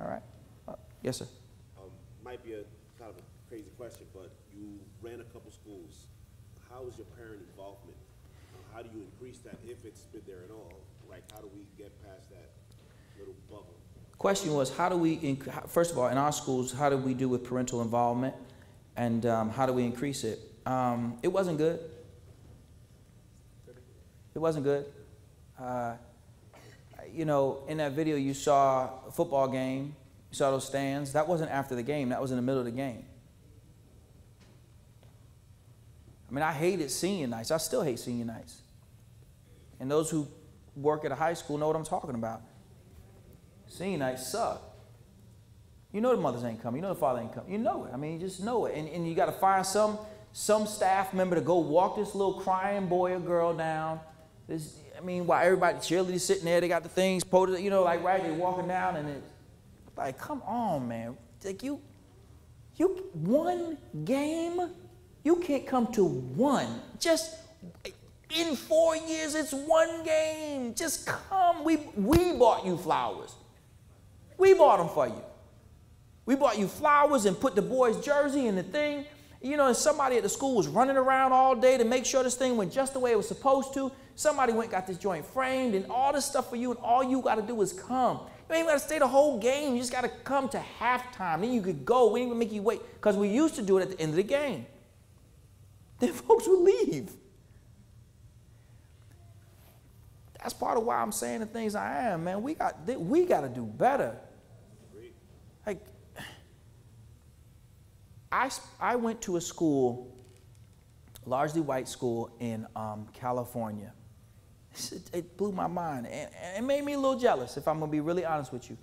All right. Uh, yes, sir. Um, might be a kind of a crazy question, but you ran a. How is your parent involvement? how do you increase that if it's been there at all? Like, how do we get past that little bubble? Question was, how do we, first of all, in our schools, how do we do with parental involvement? And um, how do we increase it? Um, it wasn't good. It wasn't good. Uh, you know, in that video, you saw a football game, you saw those stands. That wasn't after the game, that was in the middle of the game. I mean, I hated senior nights. I still hate senior nights. And those who work at a high school know what I'm talking about. Senior nights suck. You know the mothers ain't coming. You know the father ain't coming. You know it. I mean, you just know it. And, and you got to find some, some staff member to go walk this little crying boy or girl down. This, I mean, while everybody, cheerleaders sitting there, they got the things posted, you know, like right, they walking down and it's like, come on, man. Like you, you, one game? You can't come to one. Just in four years, it's one game. Just come. We, we bought you flowers. We bought them for you. We bought you flowers and put the boy's jersey in the thing. You know, and somebody at the school was running around all day to make sure this thing went just the way it was supposed to. Somebody went got this joint framed and all this stuff for you, and all you got to do is come. You ain't got to stay the whole game. You just got to come to halftime. Then you could go. We ain't even make you wait because we used to do it at the end of the game then folks will leave. That's part of why I'm saying the things I am, man. We got we got to do better. Like I I went to a school, largely white school in um, California. It, blew my mind and, and it made me a little jealous. If I'm gonna be really honest with you.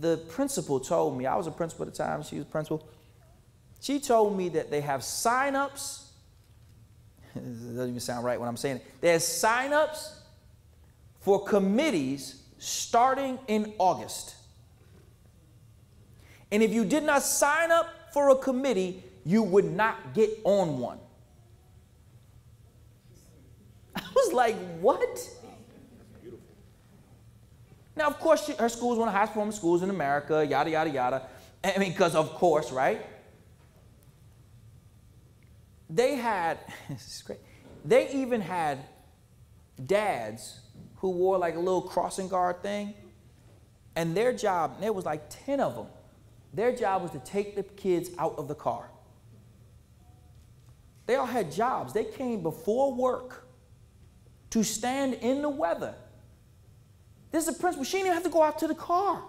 The principal told me I was a principal at the time. She was principal she told me that they have signups. it doesn't even sound right when I'm saying it. There's signups for committees starting in August. And if you did not sign up for a committee, you would not get on one. I was like, what? Now, of course, she, her school is one of the highest performing schools in America, yada, yada, yada. I mean, because of course, right? They had, this is great, they even had dads who wore like a little crossing guard thing. And their job, there was like 10 of them. Their job was to take the kids out of the car. They all had jobs. They came before work to stand in the weather. This is a principal. She didn't even have to go out to the car.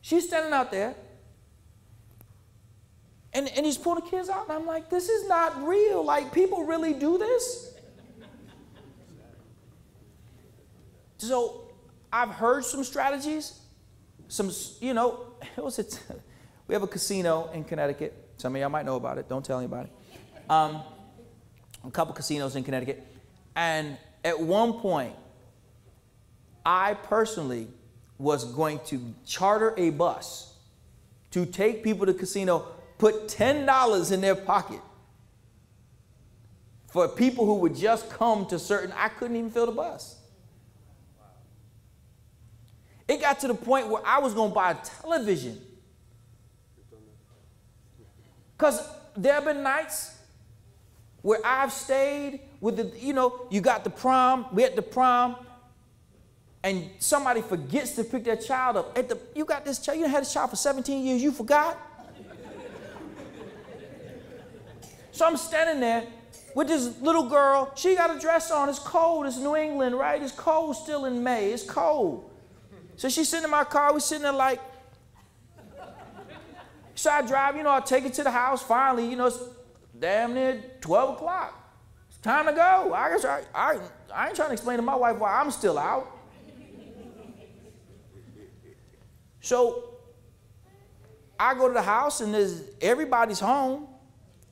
She's standing out there. And, and he's pulling the kids out. And I'm like, this is not real. Like, people really do this? So I've heard some strategies. Some, you know, it was it? We have a casino in Connecticut. Some of y'all might know about it. Don't tell anybody. Um, a couple casinos in Connecticut. And at one point, I personally was going to charter a bus to take people to casino, put $10 in their pocket for people who would just come to certain, I couldn't even fill the bus. It got to the point where I was going to buy a television. Because there have been nights where I've stayed with the, you know, you got the prom, we at the prom, and somebody forgets to pick their child up. At the, you got this child, you had this child for 17 years, you forgot? So I'm standing there with this little girl. She got a dress on. It's cold. It's New England, right? It's cold still in May. It's cold. So she's sitting in my car. We're sitting there like, so I drive, you know, I take it to the house. Finally, you know, it's damn near 12 o'clock. It's time to go. I, guess I, I, I ain't trying to explain to my wife why I'm still out. So I go to the house and there's everybody's home.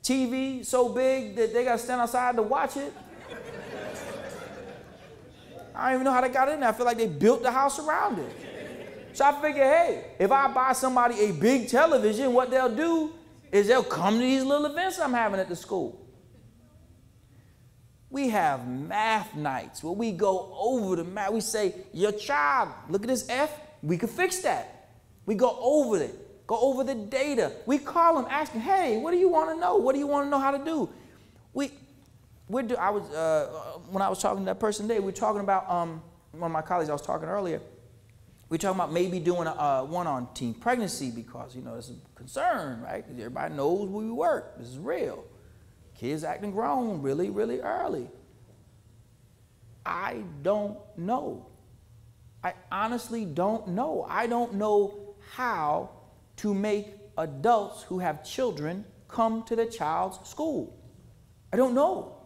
TV so big that they got to stand outside to watch it. I don't even know how they got in there. I feel like they built the house around it. So I figure, hey, if I buy somebody a big television, what they'll do is they'll come to these little events I'm having at the school. We have math nights where we go over the math. We say, your child, look at this F, we can fix that. We go over it, go over the data. We call them asking, hey, what do you want to know? What do you want to know how to do? We, we're do, I was, uh, when I was talking to that person today, we were talking about, um, one of my colleagues I was talking earlier, we're talking about maybe doing a, uh, one on teen pregnancy because, you know, it's a concern, right? Because everybody knows where we work. This is real. Kids acting grown really, really early. I don't know. I honestly don't know. I don't know how to make adults who have children come to the child's school. I don't know.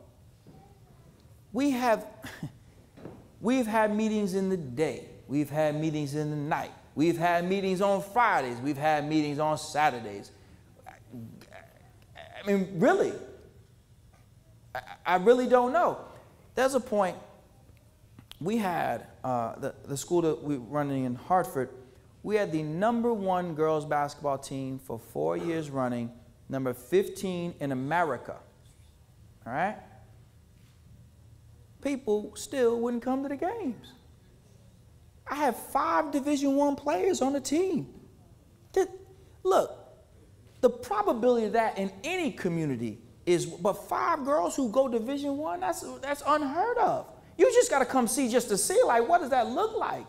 We have we've had meetings in the day We've had meetings in the night. We've had meetings on Fridays. We've had meetings on Saturdays. I mean, really, I really don't know. There's a point we had uh, the, the school that we were running in Hartford. We had the number one girls basketball team for four years running, number 15 in America. All right? People still wouldn't come to the games. I have five Division One players on the team. Look, the probability of that in any community is, but five girls who go Division One, that's that's unheard of. You just got to come see just to see, like, what does that look like?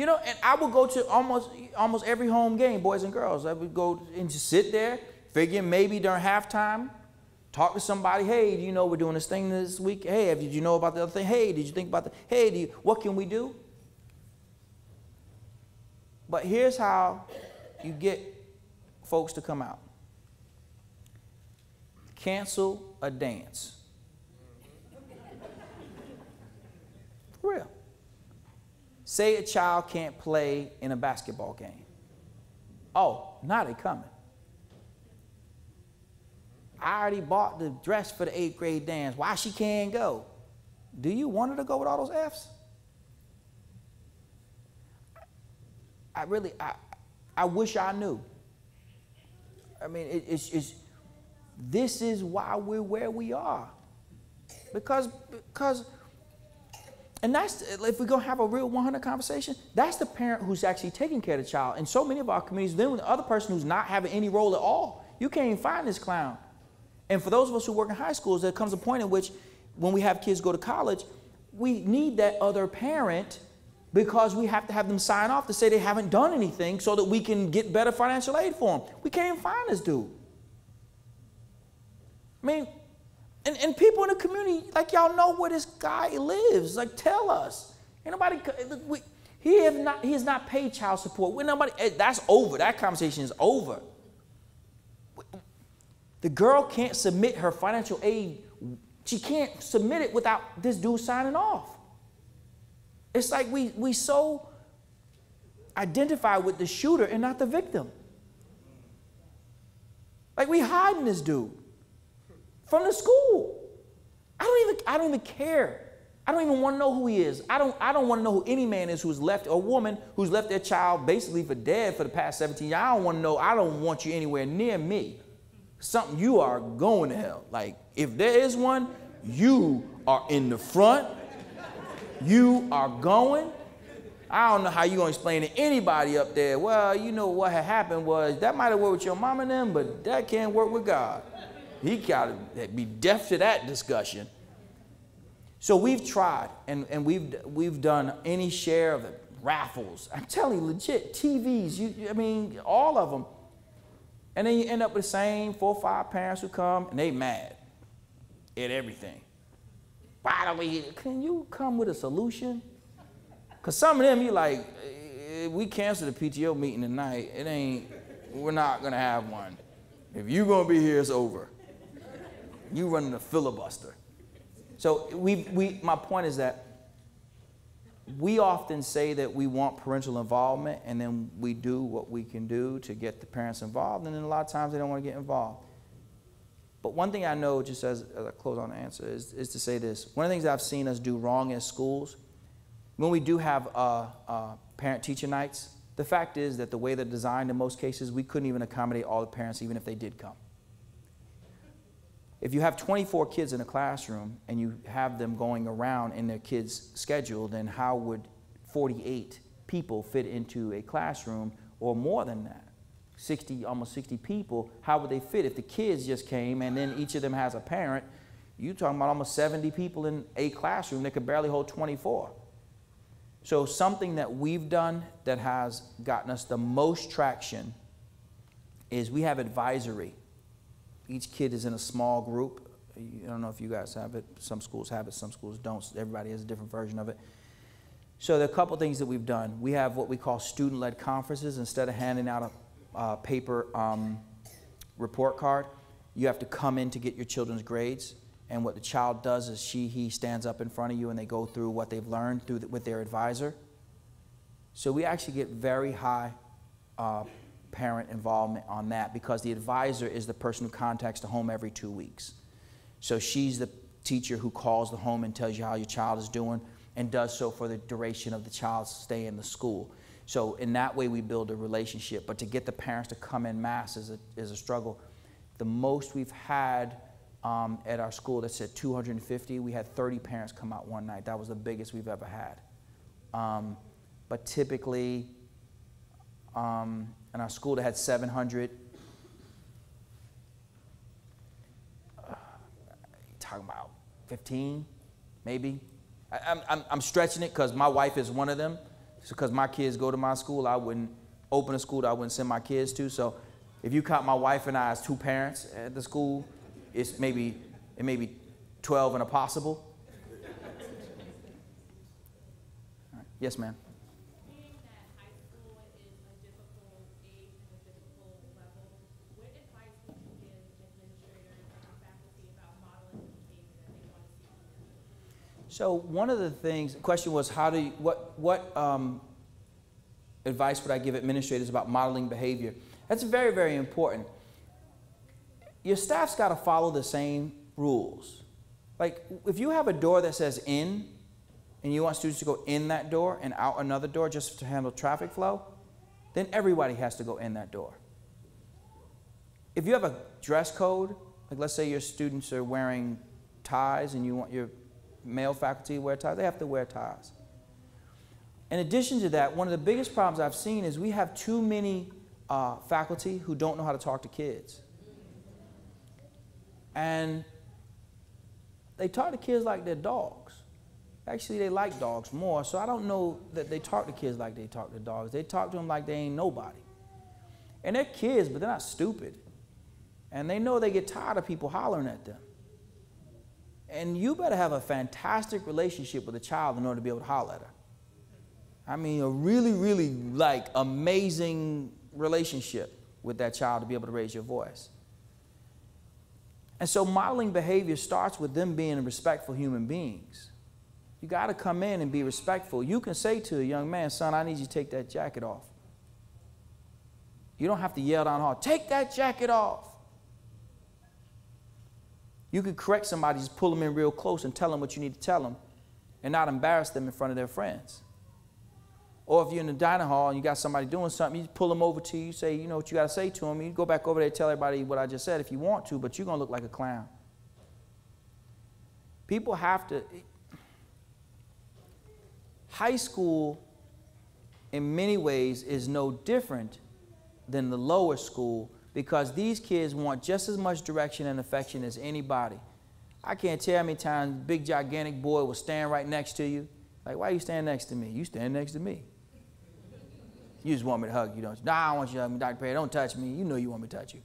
You know, and I would go to almost almost every home game, boys and girls. I would go and just sit there, figuring maybe during halftime, Talk to somebody. Hey, do you know we're doing this thing this week? Hey, did you know about the other thing? Hey, did you think about the? Hey, do you, what can we do? But here's how you get folks to come out. Cancel a dance. For real. Say a child can't play in a basketball game. Oh, now they coming. I already bought the dress for the eighth grade dance. Why she can't go? Do you want her to go with all those F's? I really, I, I wish I knew. I mean, it, it's, it's, this is why we're where we are. Because, because, and that's, if we're to have a real 100 conversation, that's the parent who's actually taking care of the child. In so many of our communities, then the other person who's not having any role at all, you can't even find this clown. And for those of us who work in high schools, there comes a point in which when we have kids go to college, we need that other parent because we have to have them sign off to say they haven't done anything so that we can get better financial aid for them. We can't even find this dude. I mean, and, and people in the community, like y'all know where this guy lives. Like, tell us. Ain't nobody, we, he, have not, he has not paid child support. we nobody, eh, that's over. That conversation is over. The girl can't submit her financial aid. She can't submit it without this dude signing off. It's like we, we so identify with the shooter and not the victim. Like we hiding this dude from the school. I don't even, I don't even care. I don't even want to know who he is. I don't, I don't want to know who any man is who's left, a woman who's left their child basically for dead for the past 17 years. I don't want to know, I don't want you anywhere near me. Something you are going to hell. Like, if there is one, you are in the front. You are going. I don't know how you're to explain to anybody up there, well, you know what had happened was that might have worked with your mom and them, but that can't work with God. He got to be deaf to that discussion. So we've tried, and, and we've, we've done any share of the raffles. I'm telling you, legit, TVs, you, I mean, all of them. And then you end up with the same four or five parents who come, and they mad at everything. Why don't we, can you come with a solution? Because some of them, you're like, eh, we canceled the PTO meeting tonight. It ain't, we're not going to have one. If you're going to be here, it's over you running a filibuster. So we, we, my point is that we often say that we want parental involvement, and then we do what we can do to get the parents involved, and then a lot of times they don't want to get involved. But one thing I know, just as, as I close on the answer, is, is to say this. One of the things I've seen us do wrong as schools, when we do have uh, uh, parent-teacher nights, the fact is that the way they're designed in most cases, we couldn't even accommodate all the parents even if they did come if you have 24 kids in a classroom and you have them going around in their kids' schedule, then how would 48 people fit into a classroom or more than that? 60, almost 60 people, how would they fit if the kids just came and then each of them has a parent? You're talking about almost 70 people in a classroom that could barely hold 24. So, something that we've done that has gotten us the most traction is we have advisory each kid is in a small group. I don't know if you guys have it. Some schools have it, some schools don't. Everybody has a different version of it. So there are a couple things that we've done. We have what we call student-led conferences. Instead of handing out a uh, paper um, report card, you have to come in to get your children's grades. And what the child does is she, he stands up in front of you and they go through what they've learned through the, with their advisor. So we actually get very high uh, parent involvement on that because the advisor is the person who contacts the home every two weeks. So she's the teacher who calls the home and tells you how your child is doing and does so for the duration of the child's stay in the school. So in that way, we build a relationship. But to get the parents to come in mass is a, is a struggle. The most we've had um, at our school that said 250, we had 30 parents come out one night. That was the biggest we've ever had. Um, but typically, um, in our school that had 700. Uh, talking about 15, maybe. I, I'm, I'm stretching it because my wife is one of them. Because my kids go to my school, I wouldn't open a school that I wouldn't send my kids to. So if you count my wife and I as two parents at the school, it's maybe it may be 12 and a possible. Yes, ma'am. So one of the things, the question was, how do you, what, what um, advice would I give administrators about modeling behavior? That's very, very important. Your staff's got to follow the same rules. Like if you have a door that says in, and you want students to go in that door and out another door just to handle traffic flow, then everybody has to go in that door. If you have a dress code, like let's say your students are wearing ties and you want your male faculty wear ties, they have to wear ties. In addition to that, one of the biggest problems I've seen is we have too many uh, faculty who don't know how to talk to kids. And they talk to kids like they're dogs. Actually, they like dogs more. So I don't know that they talk to kids like they talk to dogs. They talk to them like they ain't nobody. And they're kids, but they're not stupid. And they know they get tired of people hollering at them. And you better have a fantastic relationship with a child in order to be able to holler at her. I mean, a really, really like amazing relationship with that child to be able to raise your voice. And so modeling behavior starts with them being respectful human beings. You got to come in and be respectful. You can say to a young man, son, I need you to take that jacket off. You don't have to yell down hard, take that jacket off. You could correct somebody, just pull them in real close and tell them what you need to tell them and not embarrass them in front of their friends. Or if you're in the dining hall and you got somebody doing something, you pull them over to you, you say, you know what you got to say to them. You go back over there and tell everybody what I just said if you want to, but you're going to look like a clown. People have to. High school, in many ways, is no different than the lower school because these kids want just as much direction and affection as anybody. I can't tell how many times big gigantic boy will stand right next to you. Like, why you stand next to me? You stand next to me. You just want me to hug you, don't you? Nah, I want you to hug me, Dr. Perry. Don't touch me. You know you want me to touch you.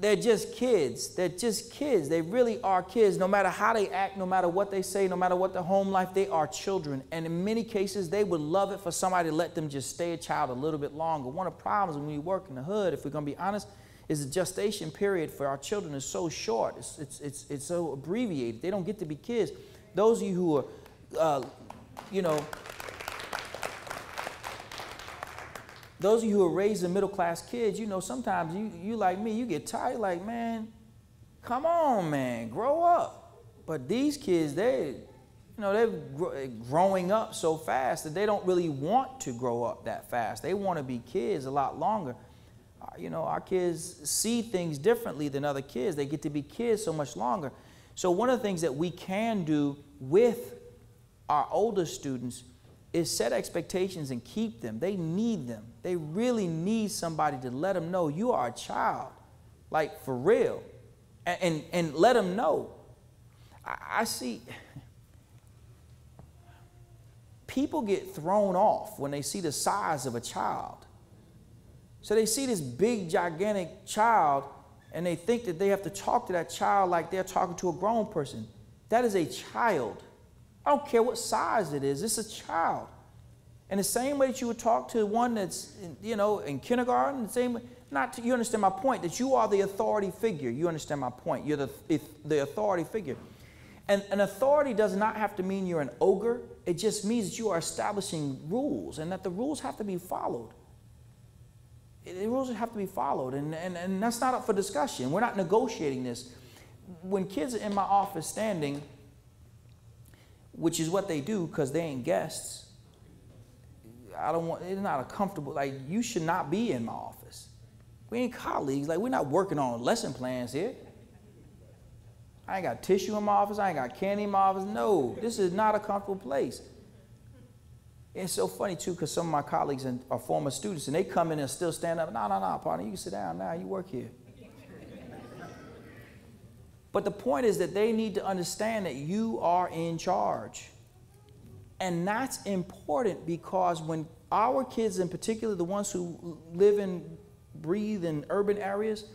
They're just kids. They're just kids. They really are kids. No matter how they act, no matter what they say, no matter what their home life, they are children. And in many cases, they would love it for somebody to let them just stay a child a little bit longer. One of the problems when we work in the hood, if we're going to be honest, is the gestation period for our children is so short. It's, it's, it's, it's so abbreviated. They don't get to be kids. Those of you who are, uh, you know, those of you who are raising middle class kids, you know, sometimes you, you like me, you get tired, like, man, come on, man, grow up. But these kids, they, you know, they're growing up so fast that they don't really want to grow up that fast. They want to be kids a lot longer. Uh, you know, our kids see things differently than other kids. They get to be kids so much longer. So, one of the things that we can do with our older students is set expectations and keep them. They need them. They really need somebody to let them know you are a child, like for real, and, and, and let them know. I, I see people get thrown off when they see the size of a child. So they see this big, gigantic child, and they think that they have to talk to that child like they're talking to a grown person. That is a child. I don't care what size it is, it's a child. And the same way that you would talk to one that's, you know, in kindergarten, the same way, not to, you understand my point, that you are the authority figure. You understand my point. You're the, the authority figure. And an authority does not have to mean you're an ogre. It just means that you are establishing rules and that the rules have to be followed. The rules have to be followed. And, and, and that's not up for discussion. We're not negotiating this. When kids are in my office standing, which is what they do because they ain't guests. I don't want, it's not a comfortable, like, you should not be in my office. We ain't colleagues. Like, we're not working on lesson plans here. I ain't got tissue in my office. I ain't got candy in my office. No, this is not a comfortable place. It's so funny, too, because some of my colleagues and, are former students, and they come in and still stand up. No, no, no, partner, you can sit down now. You work here. But the point is that they need to understand that you are in charge. And that's important because when our kids, in particular, the ones who live and breathe in urban areas,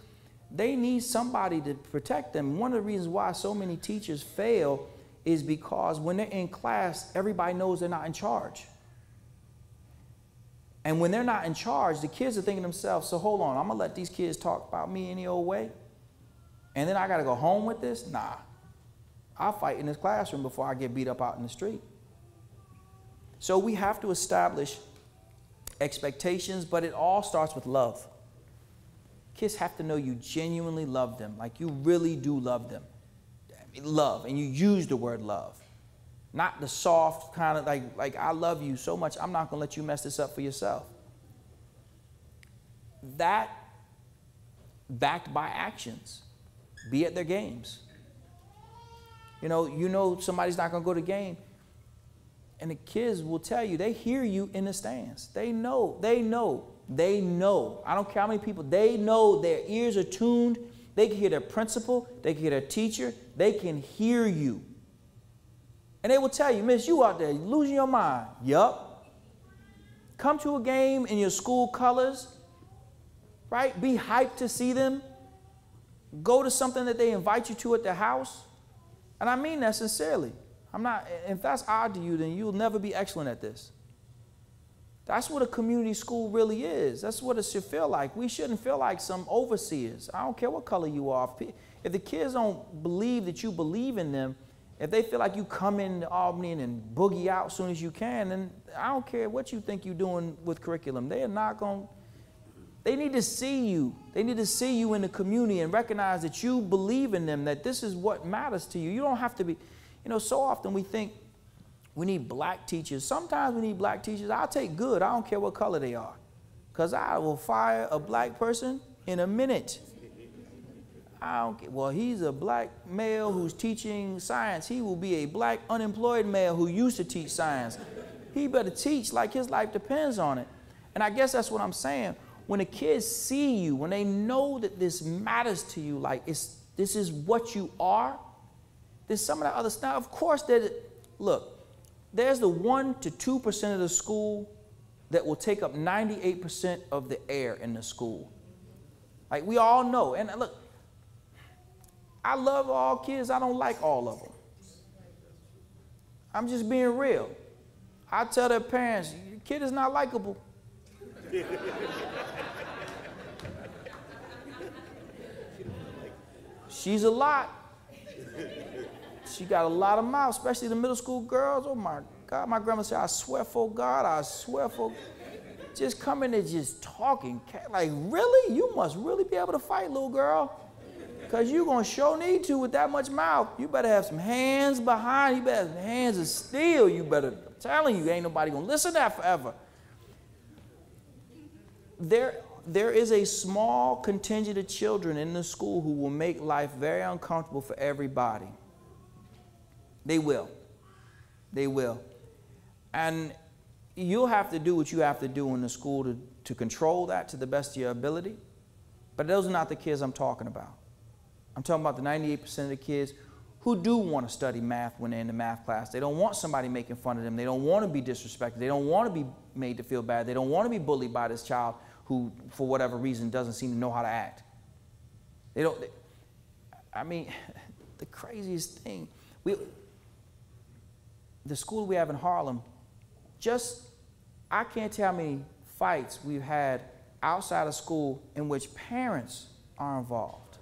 they need somebody to protect them. One of the reasons why so many teachers fail is because when they're in class, everybody knows they're not in charge. And when they're not in charge, the kids are thinking to themselves, so hold on, I'm gonna let these kids talk about me any old way? And then I got to go home with this? Nah. I'll fight in this classroom before I get beat up out in the street. So we have to establish expectations, but it all starts with love. Kids have to know you genuinely love them, like you really do love them. Love, and you use the word love. Not the soft kind of like, like I love you so much, I'm not gonna let you mess this up for yourself. That backed by actions be at their games. You know, you know somebody's not going to go to game. And the kids will tell you, they hear you in the stands. They know, they know, they know. I don't care how many people, they know their ears are tuned. They can hear their principal, they can hear their teacher, they can hear you. And they will tell you, Miss, you out there losing your mind. Yup. Come to a game in your school colors, right? Be hyped to see them. Go to something that they invite you to at their house. And I mean that sincerely. I'm not, if that's odd to you, then you'll never be excellent at this. That's what a community school really is. That's what it should feel like. We shouldn't feel like some overseers. I don't care what color you are. If the kids don't believe that you believe in them, if they feel like you come into Albany and boogie out as soon as you can, then I don't care what you think you're doing with curriculum. They are not going they need to see you. They need to see you in the community and recognize that you believe in them, that this is what matters to you. You don't have to be, you know, so often we think we need black teachers. Sometimes we need black teachers. I'll take good. I don't care what color they are. Because I will fire a black person in a minute. I don't care. Well, he's a black male who's teaching science. He will be a black unemployed male who used to teach science. He better teach like his life depends on it. And I guess that's what I'm saying when the kids see you, when they know that this matters to you, like it's this is what you are, there's some of that other stuff. Of course, that look, there's the one to two percent of the school that will take up 98% of the air in the school. Like we all know. And uh, look, I love all kids, I don't like all of them. I'm just being real. I tell their parents, your kid is not likable. She's a lot. She got a lot of mouth, especially the middle school girls. Oh my God, my grandma said, I swear for God, I swear for just coming and just talking. Like, really? You must really be able to fight, little girl. Because you're going to show need to with that much mouth. You better have some hands behind. You better have hands of steel. You better, I'm telling you, ain't nobody going to listen to that forever. There there is a small contingent of children in the school who will make life very uncomfortable for everybody. They will. They will. And you'll have to do what you have to do in the school to, to control that to the best of your ability. But those are not the kids I'm talking about. I'm talking about the 98% of the kids who do want to study math when they're in the math class. They don't want somebody making fun of them. They don't want to be disrespected. They don't want to be made to feel bad. They don't want to be bullied by this child who, for whatever reason, doesn't seem to know how to act. They don't, they, I mean, the craziest thing, we, the school we have in Harlem, just, I can't tell how many fights we've had outside of school in which parents are involved.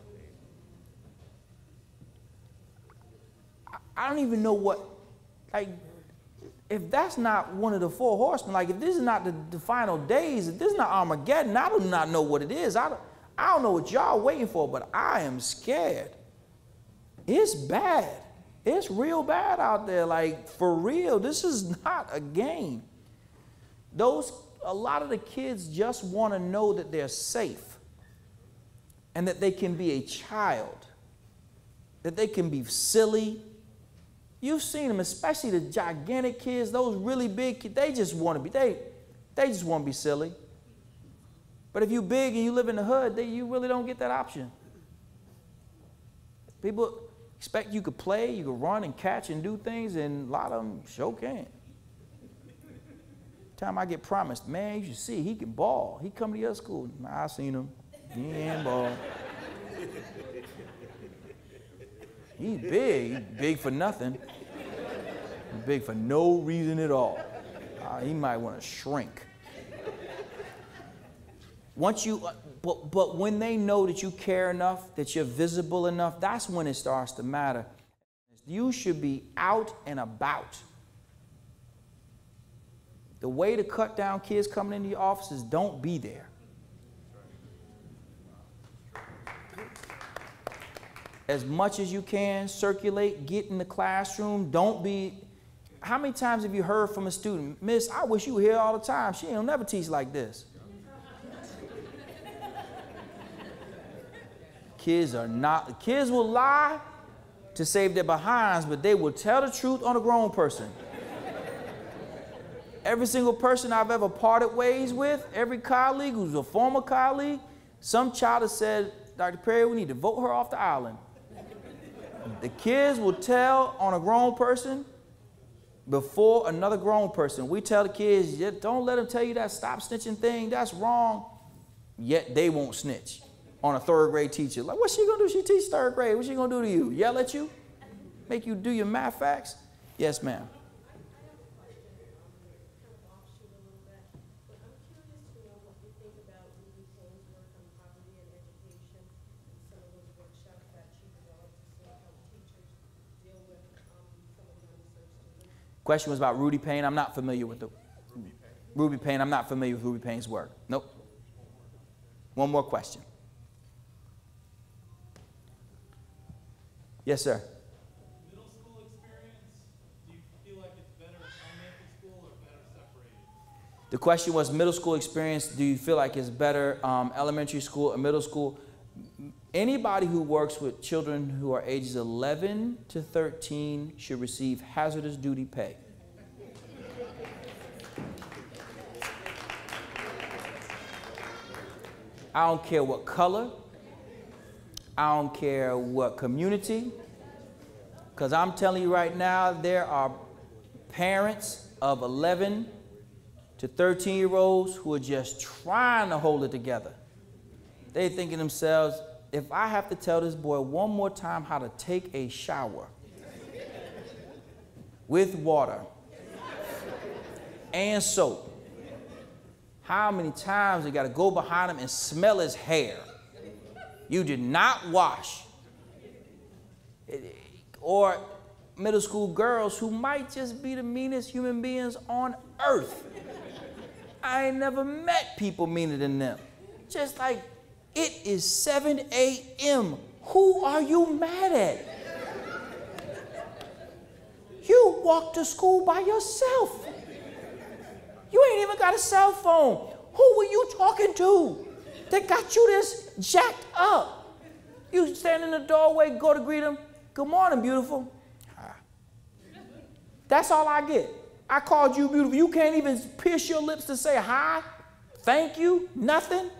I don't even know what, like, if that's not one of the four horsemen, like if this is not the, the final days, if this is not Armageddon, I do not know what it is. I don't, I don't know what y'all waiting for, but I am scared. It's bad. It's real bad out there. Like for real, this is not a game. Those a lot of the kids just want to know that they're safe and that they can be a child, that they can be silly, You've seen them, especially the gigantic kids, those really big kids, they just want to be, they, they just want to be silly. But if you're big and you live in the hood, they, you really don't get that option. People expect you could play, you could run and catch and do things, and a lot of them sure can't. Time I get promised, man, you should see, he can ball. He come to your school. I seen him. He ain't ball. He's big. He's big for nothing. Big for no reason at all. Uh, he might want to shrink. Once you, uh, but, but when they know that you care enough, that you're visible enough, that's when it starts to matter. You should be out and about. The way to cut down kids coming into your office is don't be there. As much as you can, circulate, get in the classroom. Don't be. How many times have you heard from a student, Miss, I wish you were here all the time. She don't never teach like this. kids are not, kids will lie to save their behinds, but they will tell the truth on a grown person. every single person I've ever parted ways with, every colleague who's a former colleague, some child has said, Dr. Perry, we need to vote her off the island. The kids will tell on a grown person, before another grown person. We tell the kids, "Yeah, don't let them tell you that stop snitching thing. That's wrong. Yet they won't snitch on a third grade teacher. Like, what's she gonna do? She teach third grade. What's she gonna do to you? Yell at you? Make you do your math facts? Yes, ma'am. offshoot a little bit, but I'm curious to know what you think about Ruby Payne's work on poverty and education and some of those workshops that she developed to sort of help teachers deal with, um, some of the underserved students. Question was about Ruby Payne. I'm not familiar with the Ruby Payne. I'm not familiar with Ruby Payne's work. Nope. One more question. Yes, sir. Middle school experience, do you feel like it's better elementary school or better separated? The question was middle school experience. Do you feel like it's better um, elementary school or middle school? Anybody who works with children who are ages 11 to 13 should receive hazardous duty pay. I don't care what color, I don't care what community, because I'm telling you right now, there are parents of 11 to 13 year olds who are just trying to hold it together. They think thinking themselves, if I have to tell this boy one more time how to take a shower with water and soap, how many times you got to go behind him and smell his hair? You did not wash. Or middle school girls who might just be the meanest human beings on earth. I ain't never met people meaner than them. Just like it is 7 a.m. Who are you mad at? You walk to school by yourself. You ain't even got a cell phone. Who were you talking to that got you this jacked up? You stand in the doorway, go to greet him. Good morning, beautiful. Hi. That's all I get. I called you beautiful. You can't even pierce your lips to say hi, thank you, nothing.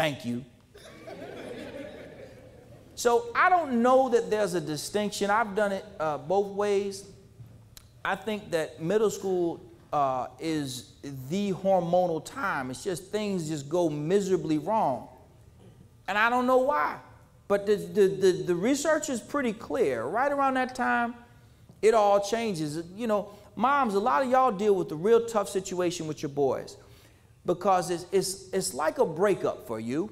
Thank you. So I don't know that there's a distinction. I've done it uh, both ways. I think that middle school uh, is the hormonal time. It's just things just go miserably wrong. And I don't know why. But the, the, the, the research is pretty clear. Right around that time, it all changes. You know, moms, a lot of y'all deal with a real tough situation with your boys because it's, it's, it's like a breakup for you.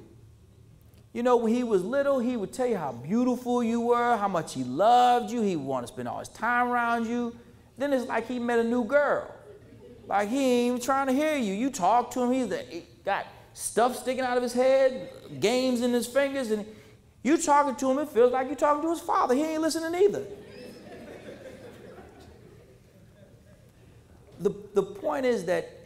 You know, when he was little, he would tell you how beautiful you were, how much he loved you, he wanted to spend all his time around you. Then it's like he met a new girl. Like he ain't even trying to hear you. You talk to him, he's got stuff sticking out of his head, games in his fingers, and you talking to him, it feels like you're talking to his father. He ain't listening either. the, the point is that,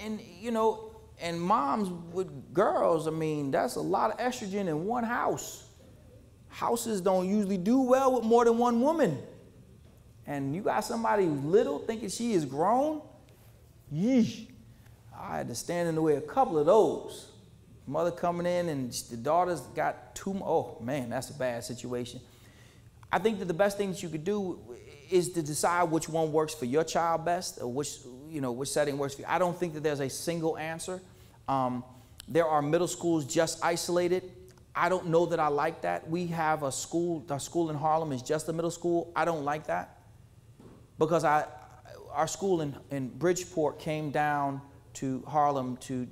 and you know, and moms with girls, I mean, that's a lot of estrogen in one house. Houses don't usually do well with more than one woman. And you got somebody little thinking she is grown, yeesh. I had to stand in the way a couple of those. Mother coming in and the daughter's got two, oh man, that's a bad situation. I think that the best thing that you could do is to decide which one works for your child best or which, you know, which setting works for you. I don't think that there's a single answer. Um, there are middle schools just isolated. I don't know that I like that. We have a school, our school in Harlem is just a middle school. I don't like that because I, our school in, in Bridgeport came down to Harlem to,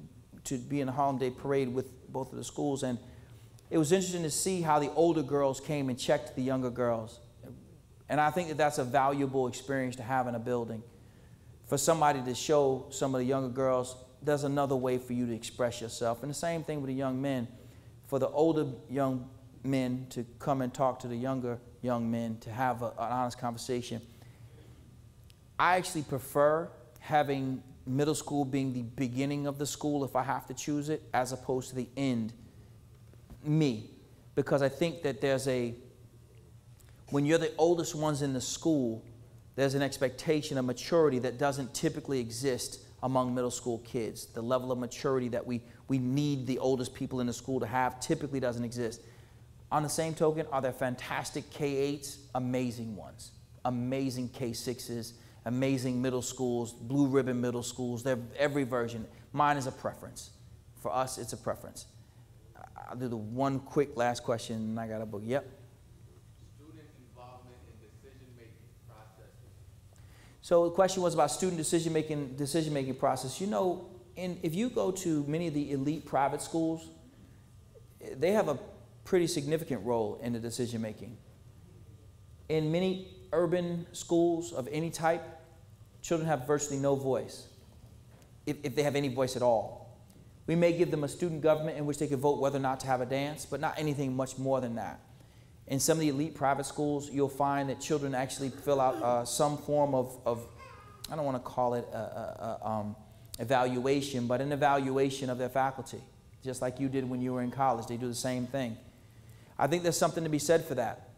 to be in the Harlem Day Parade with both of the schools. And it was interesting to see how the older girls came and checked the younger girls. And I think that that's a valuable experience to have in a building. For somebody to show some of the younger girls there's another way for you to express yourself. And the same thing with the young men. For the older young men to come and talk to the younger young men to have a, an honest conversation. I actually prefer having middle school being the beginning of the school if I have to choose it, as opposed to the end. Me. Because I think that there's a, when you're the oldest ones in the school, there's an expectation of maturity that doesn't typically exist among middle school kids. The level of maturity that we, we need the oldest people in the school to have typically doesn't exist. On the same token, are there fantastic K 8s? Amazing ones. Amazing K 6s. amazing middle schools, blue ribbon middle schools. They're every version. Mine is a preference. For us, it's a preference. I'll do the one quick last question, and I got a book. Yep. Student involvement in decision-making processes. So the question was about student decision making decision making process. You know, in, if you go to many of the elite private schools, they have a pretty significant role in the decision making. In many urban schools of any type, children have virtually no voice, if, if they have any voice at all. We may give them a student government in which they can vote whether or not to have a dance, but not anything much more than that. In some of the elite private schools, you'll find that children actually fill out uh, some form of, of, I don't want to call it a, a, a, um, evaluation, but an evaluation of their faculty, just like you did when you were in college. They do the same thing. I think there's something to be said for that.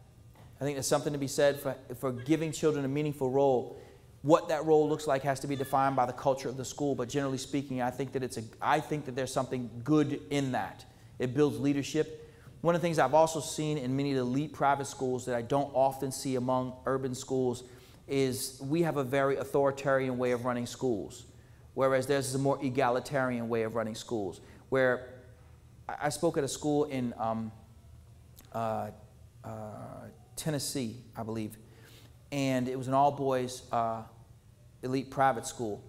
I think there's something to be said for, for giving children a meaningful role. What that role looks like has to be defined by the culture of the school, but generally speaking, I think that it's a, I think that there's something good in that. It builds leadership. One of the things I've also seen in many of the elite private schools that I don't often see among urban schools is we have a very authoritarian way of running schools, whereas there's a more egalitarian way of running schools. Where I I spoke at a school in um, uh, uh, Tennessee, I believe, and it was an all boys uh, elite private school.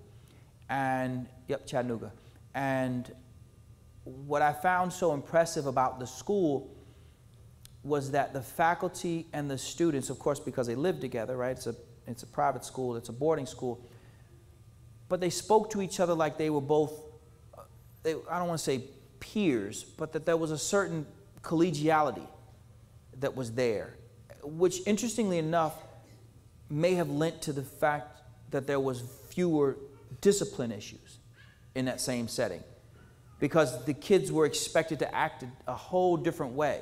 And, yep, Chattanooga. And what I found so impressive about the school was that the faculty and the students, of course, because they live together, right? It's a, it's a private school, it's a boarding school, but they spoke to each other like they were both, uh, they, I don't want to say peers, but that there was a certain collegiality that was there, which interestingly enough may have lent to the fact that there was fewer discipline issues in that same setting because the kids were expected to act a whole different way.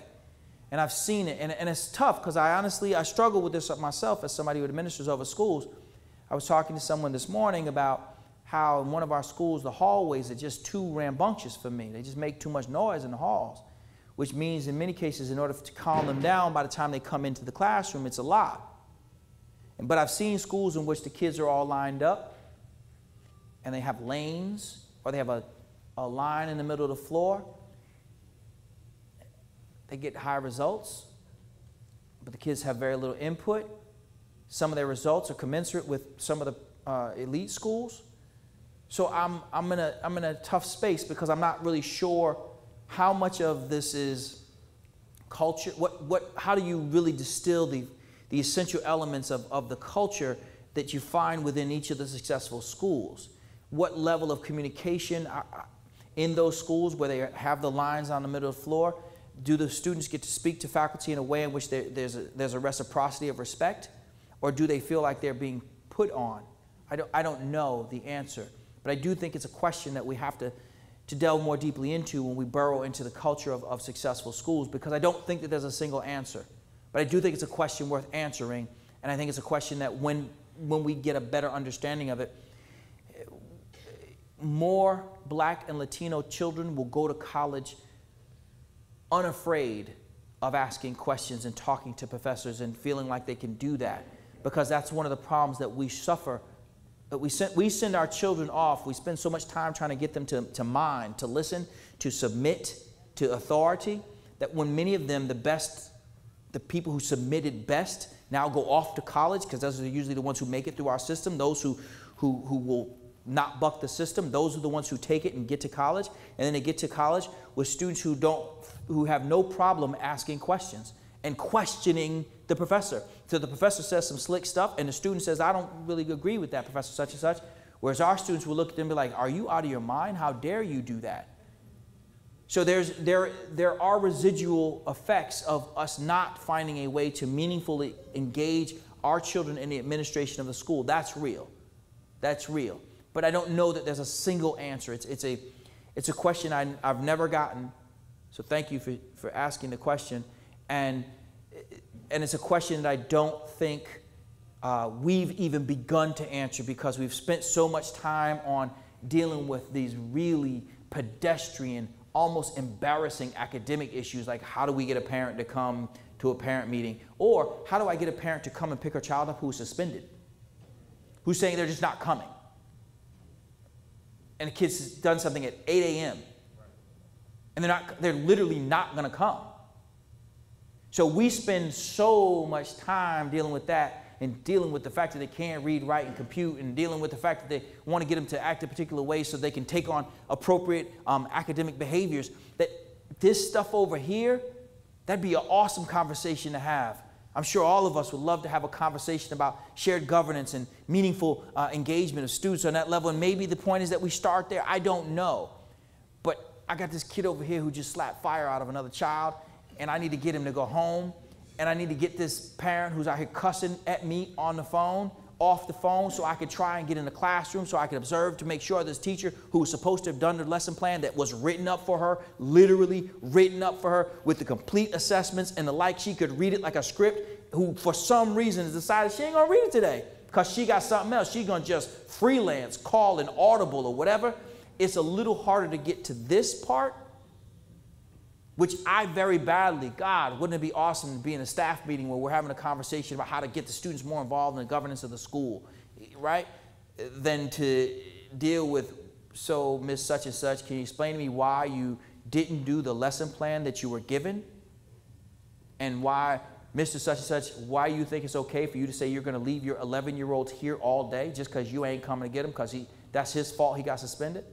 And i've seen it and, and it's tough because i honestly i struggle with this myself as somebody who administers over schools. I was talking to someone this morning about how in one of our schools the hallways are just too rambunctious for me. They just make too much noise in the halls which means in many cases in order to calm them down by the time they come into the classroom it's a lot. But I've seen schools in which the kids are all lined up and they have lanes or they have a, a line in the middle of the floor. They get high results, but the kids have very little input. Some of their results are commensurate with some of the uh, elite schools. So I'm, I'm, in a, I'm in a tough space because I'm not really sure how much of this is culture. What, what, how do you really distill the the essential elements of, of the culture that you find within each of the successful schools. What level of communication in those schools where they have the lines on the middle of the floor? Do the students get to speak to faculty in a way in which there's, a, there's a reciprocity of respect? Or do they feel like they're being put on? I don't, I don't know the answer, but I do think it's a question that we have to, to delve more deeply into when we burrow into the culture of, of successful schools because I don't think that there's a single answer. But I do think it's a question worth answering, and I think it's a question that when, when we get a better understanding of it, more black and Latino children will go to college unafraid of asking questions and talking to professors and feeling like they can do that because that's one of the problems that we suffer that we send, we send our children off we spend so much time trying to get them to, to mind to listen to submit to authority that when many of them the best the people who submitted best now go off to college because those are usually the ones who make it through our system. Those who, who, who will not buck the system, those are the ones who take it and get to college. And then they get to college with students who don't, who have no problem asking questions and questioning the professor. So the professor says some slick stuff, and the student says, I don't really agree with that, Professor such and such. Whereas our students will look at them and be like, Are you out of your mind? How dare you do that? So there's, there, there are residual effects of us not finding a way to meaningfully engage our children in the administration of the school. That's real. That's real. But I don't know that there's a single answer. It's, it's, a, it's a question I, I've never gotten. So thank you for, for asking the question. And, and it's a question that I don't think uh, we've even begun to answer because we've spent so much time on dealing with these really pedestrian, almost embarrassing academic issues like how do we get a parent to come to a parent meeting or how do I get a parent to come and pick her child up who's suspended? who's saying they're just not coming. And the kid's done something at 8 a.m. And they're not they're literally not gonna come. So we spend so much time dealing with that and dealing with the fact that they can't read, write, and compute, and dealing with the fact that they want to get them to act a particular way so they can take on appropriate um, academic behaviors. That this stuff over here, that'd be an awesome conversation to have. I'm sure all of us would love to have a conversation about shared governance and meaningful uh, engagement of students on that level. And maybe the point is that we start there. I don't know. But I got this kid over here who just slapped fire out of another child, and I need to get him to go home and I need to get this parent who's out here cussing at me on the phone off the phone so I could try and get in the classroom so I could observe to make sure this teacher who was supposed to have done the lesson plan that was written up for her, literally written up for her with the complete assessments and the like, she could read it like a script, who for some reason has decided she ain't gonna read it today because she got something else. She's gonna just freelance, call an audible or whatever. It's a little harder to get to this part which I very badly, God, wouldn't it be awesome to be in a staff meeting where we're having a conversation about how to get the students more involved in the governance of the school, right? Than to deal with, so Miss Such and Such, can you explain to me why you didn't do the lesson plan that you were given? And why, Mr. Such and Such, why you think it's okay for you to say you're going to leave your 11 year olds here all day just because you ain't coming to get him because he, that's his fault he got suspended?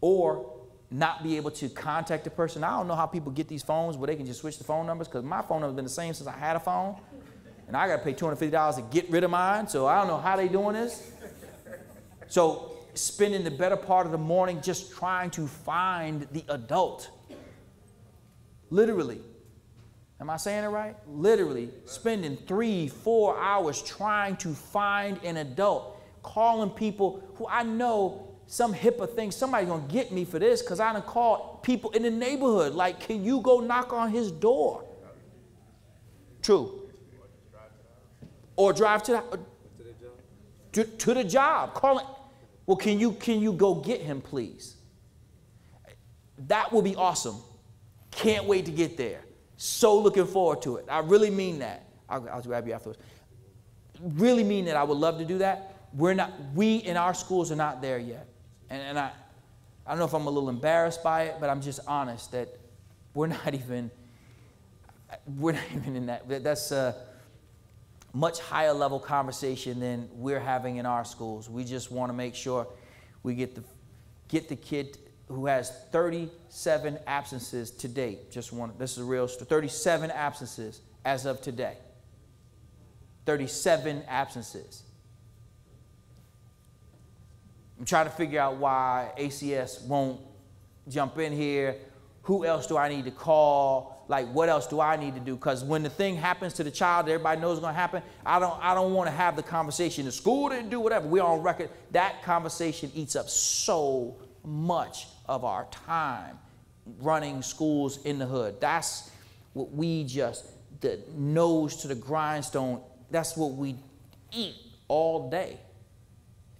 Or not be able to contact the person. I don't know how people get these phones where they can just switch the phone numbers because my phone number's been the same since I had a phone. And I got to pay $250 to get rid of mine. So I don't know how they doing this. So spending the better part of the morning just trying to find the adult. Literally. Am I saying it right? Literally spending three, four hours trying to find an adult, calling people who I know some HIPAA thing, somebody's gonna get me for this because I done called people in the neighborhood, like, can you go knock on his door? True. Or drive to the, uh, to, to the job. Call it. Well, can you can you go get him, please? That will be awesome. Can't wait to get there. So looking forward to it. I really mean that. I'll, I'll grab you afterwards. Really mean that. I would love to do that. We're not. We in our schools are not there yet. And, and I, I don't know if I'm a little embarrassed by it, but I'm just honest that we're not even, we're not even in that. That's a much higher level conversation than we're having in our schools. We just want to make sure we get the, get the kid who has 37 absences to date. Just one, this is a real story. 37 absences as of today. 37 absences. I'm trying to figure out why ACS won't jump in here. Who else do I need to call? Like, what else do I need to do? Because when the thing happens to the child, everybody knows it's going to happen. I don't, I don't want to have the conversation. The school didn't do whatever. We're on record. That conversation eats up so much of our time running schools in the hood. That's what we just, the nose to the grindstone, that's what we eat all day.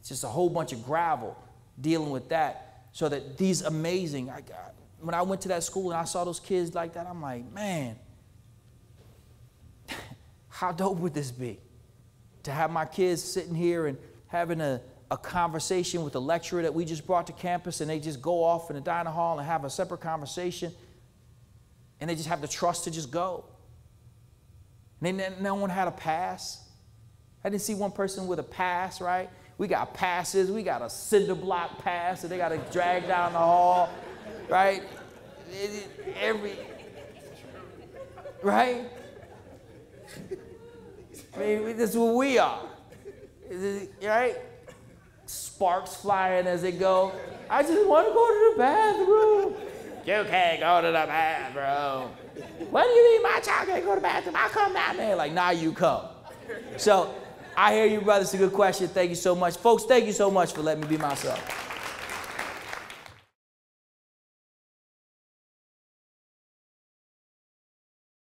It's just a whole bunch of gravel dealing with that. So that these amazing, I got, when I went to that school and I saw those kids like that, I'm like, man, how dope would this be? To have my kids sitting here and having a, a conversation with a lecturer that we just brought to campus and they just go off in the dining hall and have a separate conversation and they just have the trust to just go. And then no one had a pass. I didn't see one person with a pass, right? We got passes. We got a cinder block pass that they got to drag down the hall, right? Every, right? I mean, this is what we are, right? Sparks flying as they go. I just want to go to the bathroom. You can't go to the bathroom. What do you mean my child can't go to the bathroom? I come down there. Like, now nah, you come. So I hear you, brother. It's a good question. Thank you so much. Folks, thank you so much for letting me be myself.